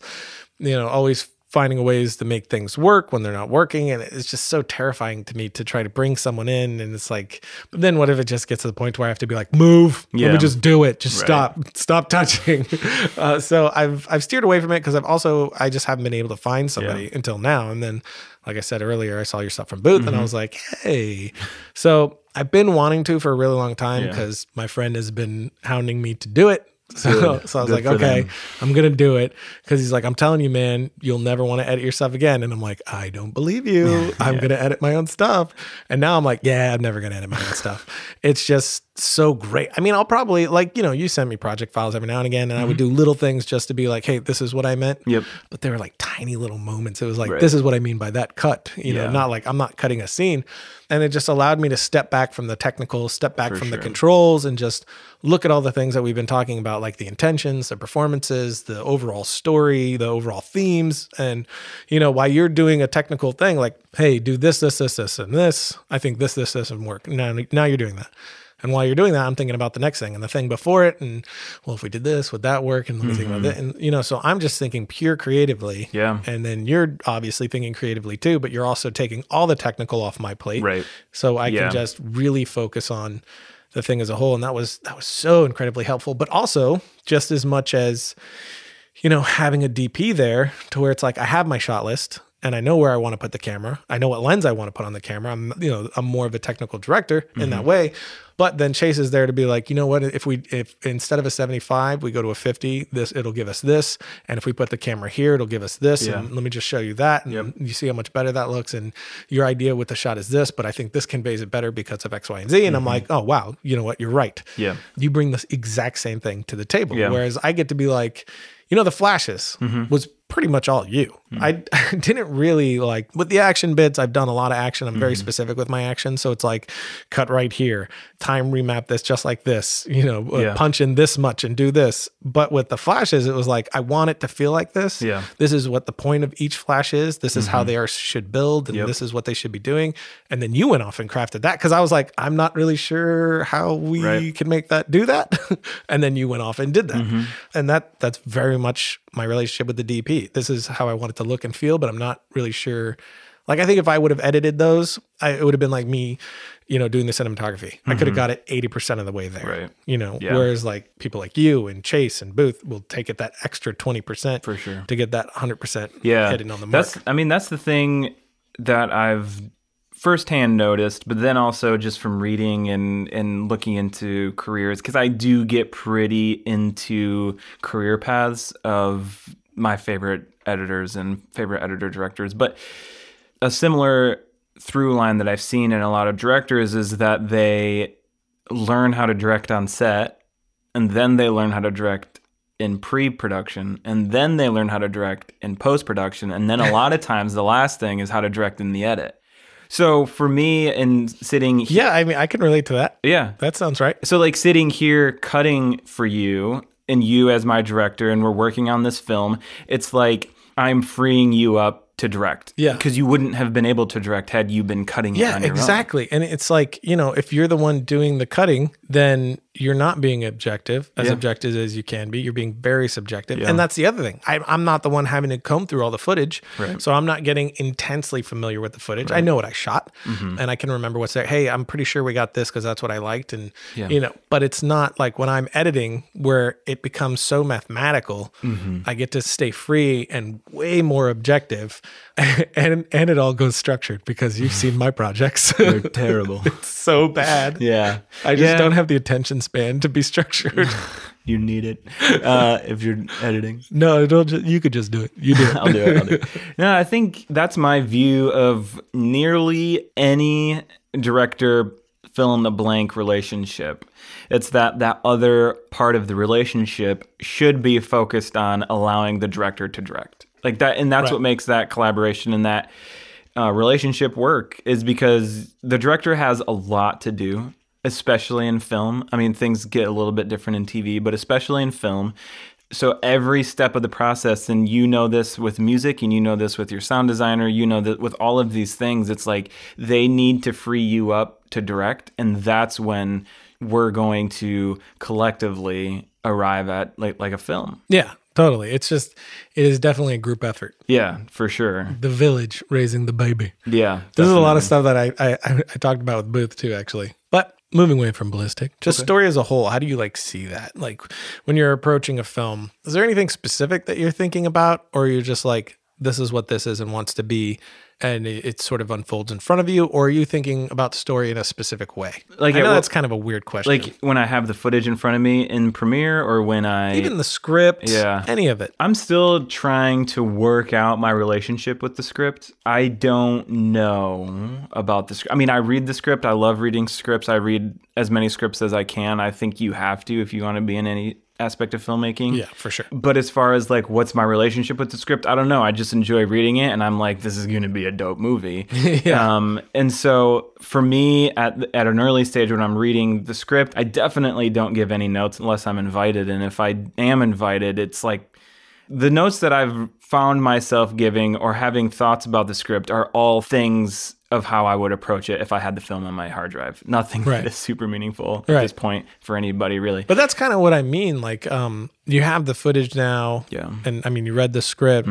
you know always finding ways to make things work when they're not working. And it's just so terrifying to me to try to bring someone in and it's like but then what if it just gets to the point where i have to be like move let Yeah. me just do it. Just Right. stop stop touching. (laughs) Uh, so i've i've steered away from it because i've also i just haven't been able to find somebody until now. And then like i said earlier i saw your stuff from booth Mm-hmm. and i was like hey. So i've been wanting to for a really long time Yeah. because my friend has been hounding me to do it so, (laughs) so I was Good like, okay, them. I'm gonna do it because he's like, I'm telling you, man, you'll never want to edit your stuff again. And I'm like, I don't believe you. (laughs) I'm gonna edit my own stuff. And now I'm like, yeah, I'm never gonna edit my own stuff. It's just so great. I mean, I'll probably like, you know, you send me project files every now and again, and I would do little things just to be like, hey, this is what I meant. Mm-hmm. Yep. But they were like tiny little moments. It was like, Right. this is what I mean by that cut. You know, not like I'm not cutting a scene. And it just allowed me to step back from the technical, step back For from the controls, and just look at all the things that we've been talking about, like the intentions, the performances, the overall story, the overall themes. And, you know, while you're doing a technical thing, like, hey, do this, this, this, this, and this, I think this, this, this, and work. Now, now you're doing that. And while you're doing that, I'm thinking about the next thing and the thing before it. And well, if we did this, would that work? And let me think about that. And, you know, so I'm just thinking pure creatively. Mm-hmm. Yeah. And then you're obviously thinking creatively too, but you're also taking all the technical off my plate. Right. So I Yeah. can just really focus on the thing as a whole. And that was that was so incredibly helpful. But also just as much as, you know, having a DP there to where it's like I have my shot list and I know where I want to put the camera. I know what lens I want to put on the camera. I'm, you know, I'm more of a technical director in Mm-hmm. that way. But then Chase is there to be like, you know what? If we, if instead of a 75, we go to a 50, this, it'll give us this. And if we put the camera here, it'll give us this. Yeah. And let me just show you that. And Yep. you see how much better that looks. And your idea with the shot is this, but I think this conveys it better because of X, Y, and Z. And I'm like, oh, wow, you know what? You're right. Mm-hmm. Yeah. You bring the exact same thing to the table. Yeah. Whereas I get to be like, you know, the flashes Mm-hmm. was pretty much all you. I, I (laughs) didn't really like with the action bits. I've done a lot of action. I'm Mm-hmm. very specific with my action. So it's like cut right here, time remap this just like this, you know, uh, Yeah. punch in this much and do this. But with the flashes, it was like, I want it to feel like this. Yeah. Mm-hmm. This is what the point of each flash is. This is how they are should build. And Yep. this is what they should be doing. And then you went off and crafted that. Cause I was like, I'm not really sure how we Right. can make that do that. (laughs) and then you went off and did that. Mm-hmm. And that that's very much my relationship with the DP. This is how I want it to look and feel, but I'm not really sure. Like I think if I would have edited those, I, it would have been like me, you know, doing the cinematography. I could have got it 80% of the way there. Mm-hmm. Right. You know, Yeah. whereas like people like you and Chase and Booth will take it that extra 20% For sure. to get that 100% yeah hitting on the mark. that's i mean that's the thing that i've firsthand noticed but then also just from reading and and looking into careers because i do get pretty into career paths of my favorite editors and favorite editor directors but a similar through line that i've seen in a lot of directors is that they learn how to direct on set and then they learn how to direct in pre-production and then they learn how to direct in post-production and then a (laughs) lot of times the last thing is how to direct in the edit so for me and sitting he- yeah, I mean, I can relate to that. yeah That sounds right. so like sitting here cutting for you and you as my director and we're working on this film it's like i'm freeing you up to direct Yeah. because you wouldn't have been able to direct had you been cutting it Yeah, on your own. exactly. And it's like, you know, if you're the one doing the cutting, then you're not being objective, as Yeah. objective as you can be. You're being very subjective. Yeah. And that's the other thing. I, I'm not the one having to comb through all the footage. Right. So I'm not getting intensely familiar with the footage. I know what I shot Mm-hmm. and I can remember what's there. Hey, I'm pretty sure we got this because that's what I liked. And, Yeah. you know, but it's not like when I'm editing where it becomes so mathematical, Mm-hmm. I get to stay free and way more objective. (laughs) and, and it all goes structured because you've seen my projects. They're terrible (laughs) it's so bad. yeah I just don't have the attention span to be structured. (laughs) you need it uh, if you're editing no, it'll just, you could just do it. You do it. (laughs) I'll do it. I'll do it. (laughs) No, I think that's my view of nearly any director fill in the blank relationship. It's that that other part of the relationship should be focused on allowing the director to direct. Like that and that's Right. what makes that collaboration and that uh, relationship work is because the director has a lot to do, especially in film. I mean, things get a little bit different in TV, but especially in film. So every step of the process, and you know this with music, and you know this with your sound designer, you know that with all of these things, it's like they need to free you up to direct, and that's when we're going to collectively arrive at like like a film. Yeah, totally. It's just it is definitely a group effort. Yeah, for sure. The village raising the baby. Yeah, This is a lot of stuff that I, I I I talked about with Booth too, actually. But moving away from ballistic, just story as a whole. How do you like see that? Like when you're approaching a film, is there anything specific that you're thinking about, or you're just like, this is what this is and wants to be, and it, it sort of unfolds in front of you, or are you thinking about the story in a specific way? Like, I know will- that's kind of a weird question. like when I have the footage in front of me in Premiere, or when I even the script, Yeah. any of it. I'm still trying to work out my relationship with the script. I don't know about the script. I mean, I read the script. I love reading scripts. I read as many scripts as I can. I think you have to if you want to be in any aspect of filmmaking. Yeah, for sure. But as far as like what's my relationship with the script, I don't know. I just enjoy reading it, and I'm like, this is going to be a dope movie. (laughs) Yeah. Um, and so for me, at at an early stage when I'm reading the script, I definitely don't give any notes unless I'm invited. And if I am invited, it's like the notes that I've found myself giving or having thoughts about the script are all things of how I would approach it if I had the film on my hard drive. Nothing Right. that is super meaningful Right. at this point for anybody, really. But that's kind of what I mean. Like, um, you have the footage now. Yeah. And I mean, you read the script.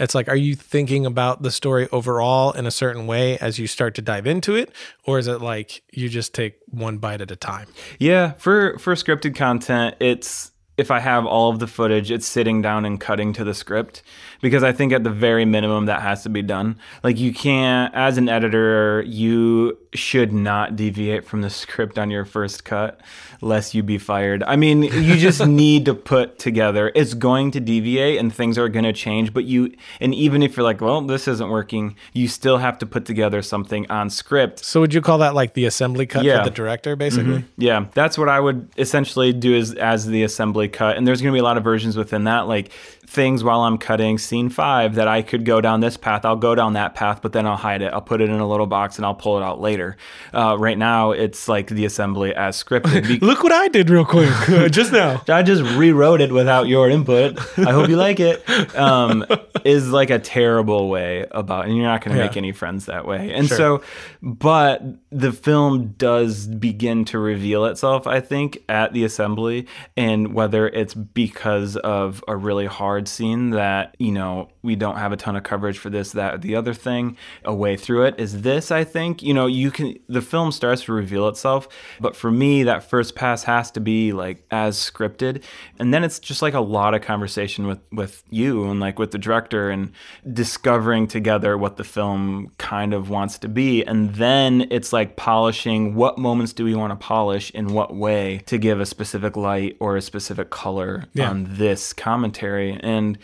It's like, are you thinking about the story overall in a certain way as you start to dive into it? Or is it like you just take one bite at a time? Yeah, for for scripted content, it's if I have all of the footage, it's sitting down and cutting to the script because I think at the very minimum that has to be done. Like you can't as an editor, you should not deviate from the (laughs) script on your first cut lest you be fired. I mean, you just (laughs) need to put together. It's going to deviate and things are going to change, but you and even if you're like, well, this isn't working, you still have to put together something on script So would you call that like the assembly cut Yeah. for the director, mm-hmm. basically? yeah, that's what I would essentially do as as the assembly cut. And there's going to be a lot of versions within that, like things while I'm cutting scene five that I could go down this path. I'll go down that path, but then I'll hide it. I'll put it in a little box and I'll pull it out later. Uh, right now, it's like the assembly as scripted. (laughs) Be- Look what I did real quick (laughs) just now. (laughs) I just rewrote it without your input. I hope you like it. Um, is like a terrible way about, and you're not going to Yeah. make any friends that way. And Sure. so, but the film does begin to reveal itself, I think, at the assembly, and whether it's because of a really hard scene that you know we don't have a ton of coverage for this, that, or the other thing, a way through it is this. I think you know you can. The film starts to reveal itself, but for me, that first pass has to be like as scripted, and then it's just like a lot of conversation with with you and like with the director and discovering together what the film kind of wants to be, and then it's like polishing what moments do we want to polish in what way to give a specific light or a specific color Yeah. on this commentary and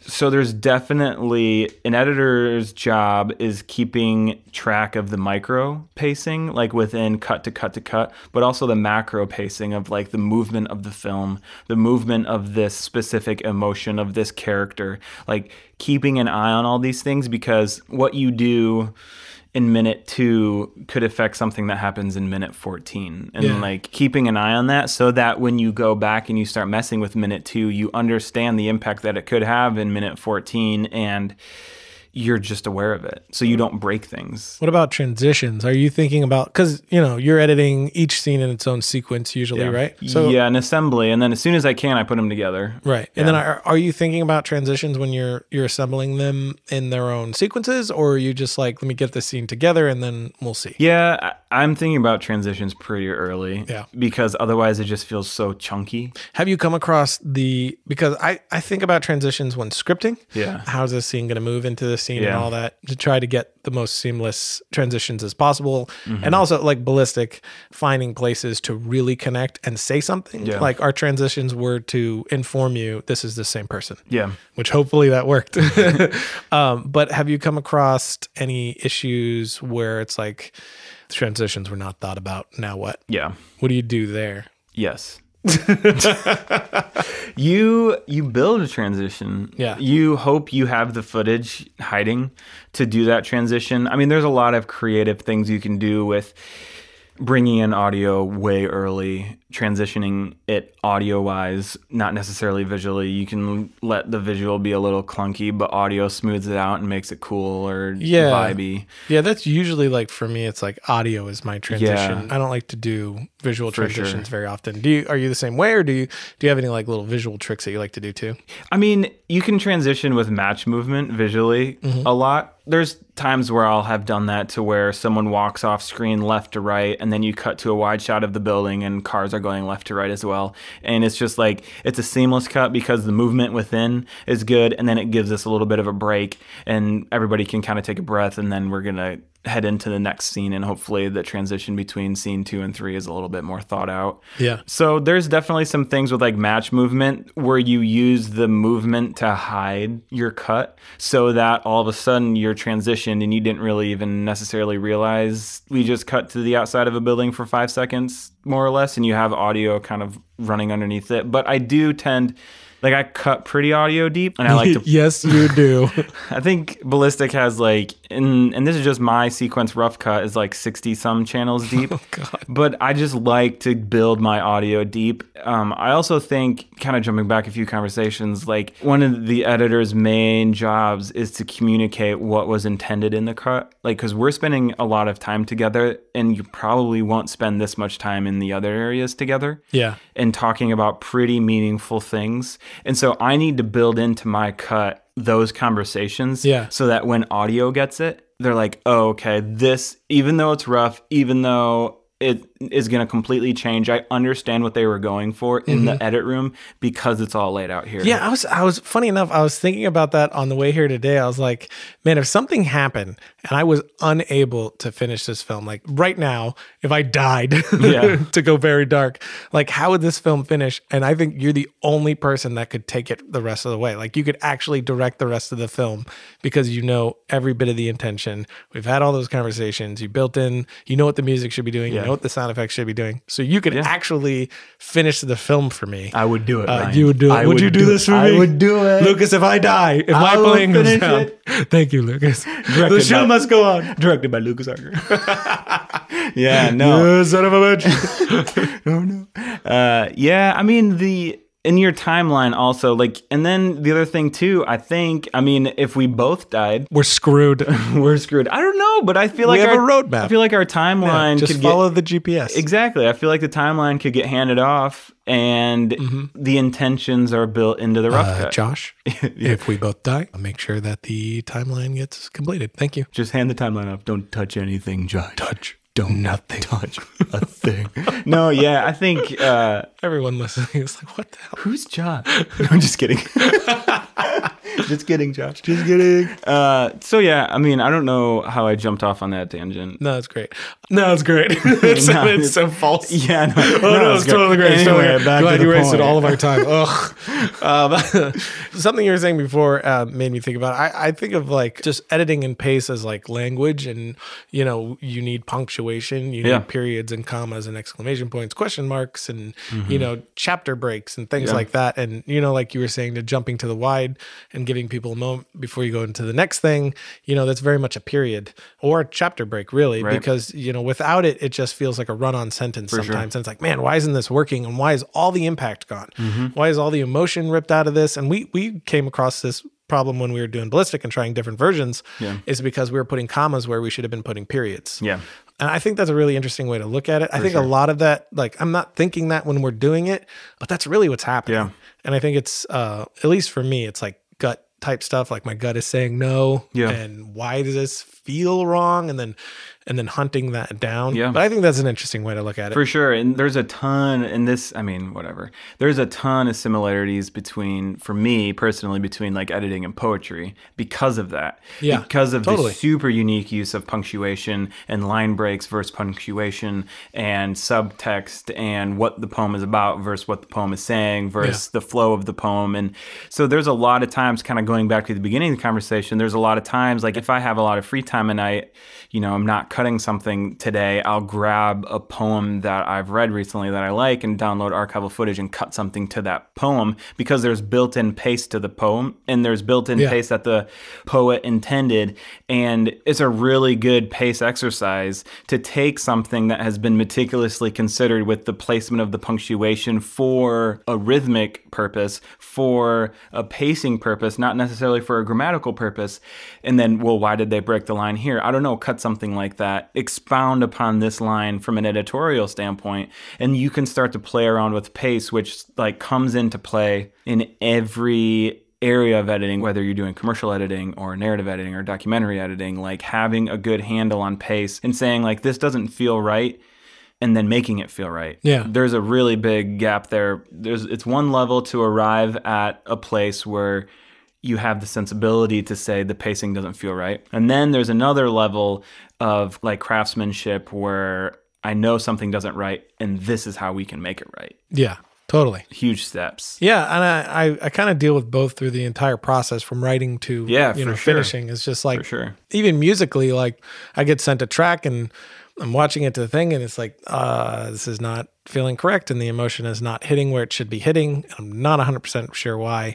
so there's definitely an editor's job is keeping track of the micro pacing like within cut to cut to cut but also the macro pacing of like the movement of the film the movement of this specific emotion of this character like keeping an eye on all these things because what you do in minute two could affect something that happens in minute 14 and Yeah. like keeping an eye on that so that when you go back and you start messing with minute two you understand the impact that it could have in minute 14 and you're just aware of it so you don't break things What about transitions? Are you thinking about because you know you're editing each scene in its own sequence usually, right? yeah an assembly and then as soon as i can i put them together Right. And then are, are you thinking about transitions when you're you're assembling them in their own sequences or are you just like let me get this scene together and then we'll see. yeah I- i'm thinking about transitions pretty early Yeah. because otherwise it just feels so chunky Have you come across the because I I think about transitions when scripting. Yeah. How's this scene going to move into this scene and all that to try to get the most seamless transitions as possible. And also like ballistic, finding places to really connect and say something. Yeah. Like our transitions were to inform you this is the same person Yeah. which hopefully that worked. (laughs) um, but have you come across any issues where it's like transitions were not thought about? Now what? Yeah. What do you do there? Yes. (laughs) you you build a transition. Yeah. You hope you have the footage hiding to do that transition. I mean, there's a lot of creative things you can do with bringing in audio way early, transitioning it audio wise, not necessarily visually. You can let the visual be a little clunky, but audio smooths it out and makes it cool or Yeah. vibey. Yeah, that's usually like for me, it's like audio is my transition. Yeah. I don't like to do visual For transitions sure. very often. Do you? Are you the same way, or do you? Do you have any like little visual tricks that you like to do too? I mean, you can transition with match movement visually Mm-hmm. a lot. There's times where I'll have done that to where someone walks off screen left to right, and then you cut to a wide shot of the building, and cars are going left to right as well. And it's just like it's a seamless cut because the movement within is good, and then it gives us a little bit of a break, and everybody can kind of take a breath, and then we're gonna head into the next scene, and hopefully the transition between scene two and three is a little bit more thought out. Yeah. So there's definitely some things with like match movement where you use the movement to hide your cut so that all of a sudden you're transitioned and you didn't really even necessarily realize we just cut to the outside of a building for five seconds more or less and you have audio kind of running underneath it. But I do tend like I cut pretty audio deep and I like to (laughs) yes, you do. (laughs) I think Ballistic has like, and and this is just my sequence rough cut is like sixty some channels (laughs) deep. Oh, God. But I just like to build my audio deep. Um, I also think, kind of jumping back a few conversations, like one of the editor's main jobs is to communicate what was intended in the cut. Like, because we're spending a lot of time together, and you probably won't spend this much time in the other areas together yeah. and talking about pretty meaningful things. And so I need to build into my cut those conversations Yeah. so that when audio gets it, they're like, oh, okay, this, even though it's rough, even though it is going to completely change, I understand what they were going for in the mm-hmm. edit room because it's all laid out here. Yeah, I was I was funny enough, I was thinking about that on the way here today. I was like, man, if something happened and I was unable to finish this film, like right now, if I died Yeah. (laughs) to go very dark, like how would this film finish? And I think you're the only person that could take it the rest of the way. Like you could actually direct the rest of the film because you know every bit of the intention. We've had all those conversations. You built in, you know what the music should be doing, you know what the sound effects should be doing. So you could actually finish the film for me. I would do it. Uh, you would do it. I would, you do, this for I me? would do it. Lucas. If I die, if my I will plane goes down, (laughs) thank you, Lucas. the show by- must go on. Directed by Lucas Harger. (laughs) yeah, (laughs) no. Son of a bitch. oh no. Uh, yeah, I mean the in your timeline also like, and then the other thing too. I think, I mean, if we both died, We're screwed. (laughs) we're screwed. I don't know, but I feel like have our a roadmap. I feel like our timeline Just could follow the GPS. exactly. I feel like the timeline could get handed off, and the intentions are built into the rough Mm-hmm. Uh, cut. Josh, (laughs) if we both die, I'll make sure that the timeline gets completed. Thank you. Just hand the timeline off. Don't touch anything, Josh. Touch. Don't Nothing. touch a thing. (laughs) no, yeah, I think. uh Everyone listening is like, what the hell? Who's Josh? (laughs) No, I'm just kidding. (laughs) just kidding, Josh. Just kidding. Uh, so yeah, I mean, I don't know how I jumped off on that tangent. No, that's great. No, it's great. (laughs) it sounded (laughs) it's- so false. Yeah, no, (laughs) Oh no, it's totally great. It's Anyway, great. back Glad to you wasted all of our time. Ugh. Um, something you were saying before uh, made me think about. It. I, I think of like just editing and pace as like language, and you know, you need punctuation, you Yeah. need periods and commas and exclamation points, question marks, and Mm-hmm. you know, chapter breaks and things Yeah. like that. And you know, like you were saying, to jumping to the wide and giving people a moment before you go into the next thing. You know, that's very much a period or a chapter break, really, Right. because you know, without it, it just feels like a run-on sentence sure. sometimes. And it's like, man, why isn't this working? And why is all the impact gone? Mm-hmm. Why is all the emotion ripped out of this? And we we came across this problem when we were doing ballistic and trying different versions. Yeah. Is because we were putting commas where we should have been putting periods. Yeah, And I think that's a really interesting way to look at it. I think a lot of that, like, I'm not thinking that when we're doing it, but that's really what's happening. Yeah. And I think it's, uh, at least for me, it's like gut type stuff. Like my gut is saying no. Yeah. And why does this feel wrong? And then and then hunting that down. Yeah. But I think that's an interesting way to look at it. For sure. And there's a ton in this, I mean, whatever. There's a ton of similarities between, for me personally, between like editing and poetry because of that. Yeah, Because of totally. the super unique use of punctuation and line breaks versus punctuation and subtext and what the poem is about versus what the poem is saying versus the flow of the poem. And so there's a lot of times, kind of going back to the beginning of the conversation, there's a lot of times, like if I have a lot of free time and I, you know, I'm not cutting something today, I'll grab a poem that I've read recently that I like and download archival footage and cut something to that poem because there's built in pace to the poem and there's built in Yeah. pace that the poet intended. And it's a really good pace exercise to take something that has been meticulously considered with the placement of the punctuation for a rhythmic purpose, for a pacing purpose, not necessarily for a grammatical purpose. And then, well, why did they break the line here? I don't know. Cut something like that, expound upon this line from an editorial standpoint, and you can start to play around with pace, which like comes into play in every area of editing, whether you're doing commercial editing or narrative editing or documentary editing, like having a good handle on pace and saying, like, this doesn't feel right. And then making it feel right. Yeah. There's a really big gap there. There's it's one level to arrive at a place where you have the sensibility to say the pacing doesn't feel right. And then there's another level of like craftsmanship where I know something doesn't right and this is how we can make it right. Yeah, totally. Huge steps. Yeah, and I I, I kind of deal with both through the entire process from writing to Yeah, you know sure. finishing. It's just like sure. even musically, like I get sent a track and I'm watching it to the thing, and it's like, uh, this is not feeling correct, and the emotion is not hitting where it should be hitting. I'm not 100 percent sure why,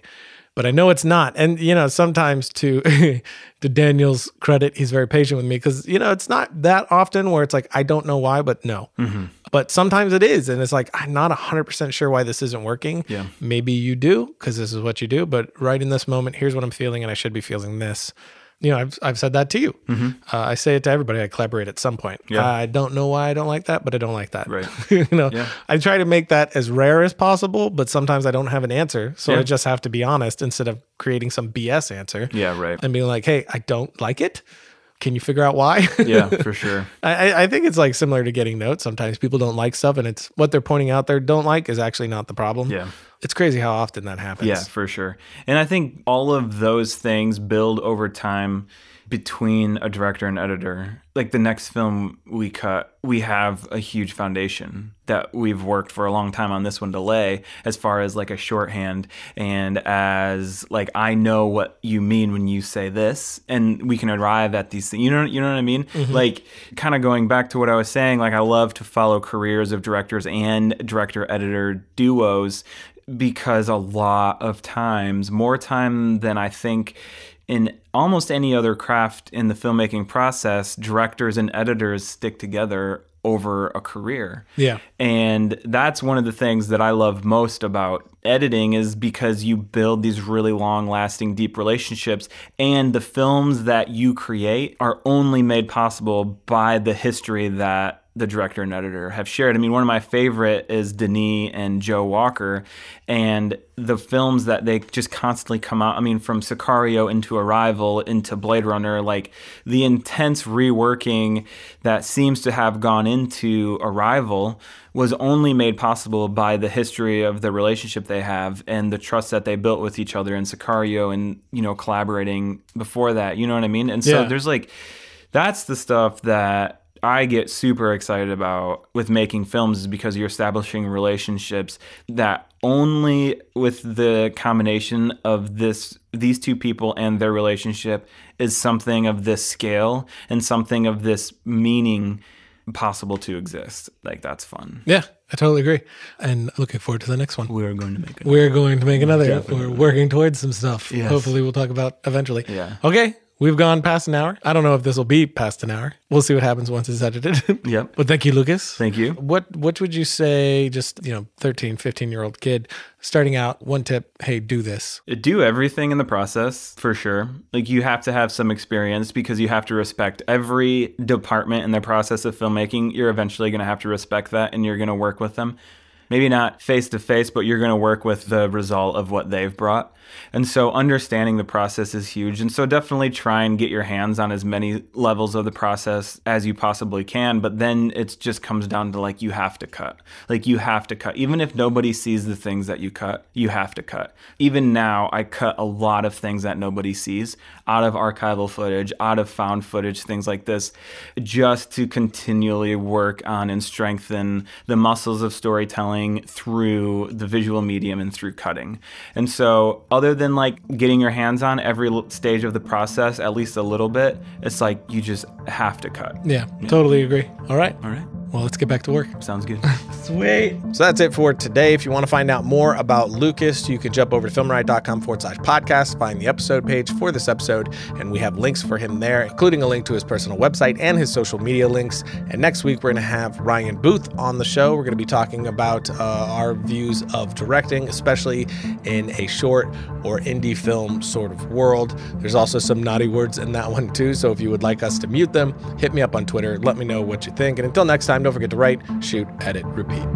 but I know it's not. And you know, sometimes to (laughs) to Daniel's credit, he's very patient with me because you know it's not that often where it's like I don't know why, but no. Mm-hmm. But sometimes it is, and it's like I'm not 100 percent sure why this isn't working. Yeah. Maybe you do because this is what you do, but right in this moment, here's what I'm feeling, and I should be feeling this. You know, I've, I've said that to you. Uh, I say it to everybody. I collaborate at some point. Mm-hmm. Yeah. I don't know why I don't like that, but I don't like that. Right. (laughs) you know, Yeah. I try to make that as rare as possible, but sometimes I don't have an answer. So Yeah. I just have to be honest instead of creating some BS answer Yeah, right. and being like, hey, I don't like it. Can you figure out why? (laughs) Yeah, for sure. I, I- I think it's like similar to getting notes. Sometimes people don't like stuff, and it's what they're pointing out there don't like is actually not the problem. Yeah. It's crazy how often that happens. Yeah, for sure. And I think all of those things build over time between a director and editor. Like the next film we cut, we have a huge foundation that we've worked for a long time on this one to lay as far as like a shorthand and as like I know what you mean when you say this and we can arrive at these things. You know you know what I mean? Mm-hmm. Like kind of going back to what I was saying, like I love to follow careers of directors and director editor duos because a lot of times, more time than I think in almost any other craft in the filmmaking process, directors and editors stick together over a career. Yeah. And that's one of the things that I love most about editing is because you build these really long lasting deep relationships and the films that you create are only made possible by the history that the director and editor have shared. I mean, one of my favorite is Denis and Joe Walker, and the films that they just constantly come out. I mean, from Sicario into Arrival into Blade Runner, like the intense reworking that seems to have gone into Arrival was only made possible by the history of the relationship they have and the trust that they built with each other in Sicario and, you know, collaborating before that. You know what I mean? And so Yeah. there's like, that's the stuff that I get super excited about with making films is because you're establishing relationships that only with the combination of this these two people and their relationship is something of this scale and something of this meaning possible to exist. Like that's fun. Yeah, I totally agree. And looking forward to the next one. We're going to make it. We're going to make another. We're working towards some stuff. Yes. Hopefully, we'll talk about eventually. Yeah. Okay. We've gone past an hour. I don't know if this will be past an hour. We'll see what happens once it's edited. (laughs) Yep. But thank you, Lucas. Thank you. What what would you say just, you know, 13, 15 year old kid starting out, one tip, hey, do this. do everything in the process for sure like you have to have some experience because you have to respect every department in the process of filmmaking you're eventually going to have to respect that and you're going to work with them maybe not face to face, but you're going to work with the result of what they've brought. And so understanding the process is huge. And so definitely try and get your hands on as many levels of the process as you possibly can. But then it just comes down to like, you have to cut. Like, you have to cut. Even if nobody sees the things that you cut, you have to cut. Even now, I cut a lot of things that nobody sees out of archival footage, out of found footage, things like this, just to continually work on and strengthen the muscles of storytelling through the visual medium and through cutting. And so, other than like getting your hands on every stage of the process, at least a little bit, it's like you just have to cut. Yeah, yeah. totally agree. All right. All right. Well, let's get back to work. Sounds good. (laughs) Sweet. So that's it for today. If you want to find out more about Lucas, you can jump over to filmriot.com forward slash podcast, find the episode page for this episode, and we have links for him there, including a link to his personal website and his social media links. And next week, we're going to have Ryan Booth on the show. We're going to be talking about uh, our views of directing, especially in a short or indie film sort of world. There's also some naughty words in that one, too. So if you would like us to mute them, hit me up on Twitter. Let me know what you think. And until next time, don't forget to write, shoot, edit, repeat.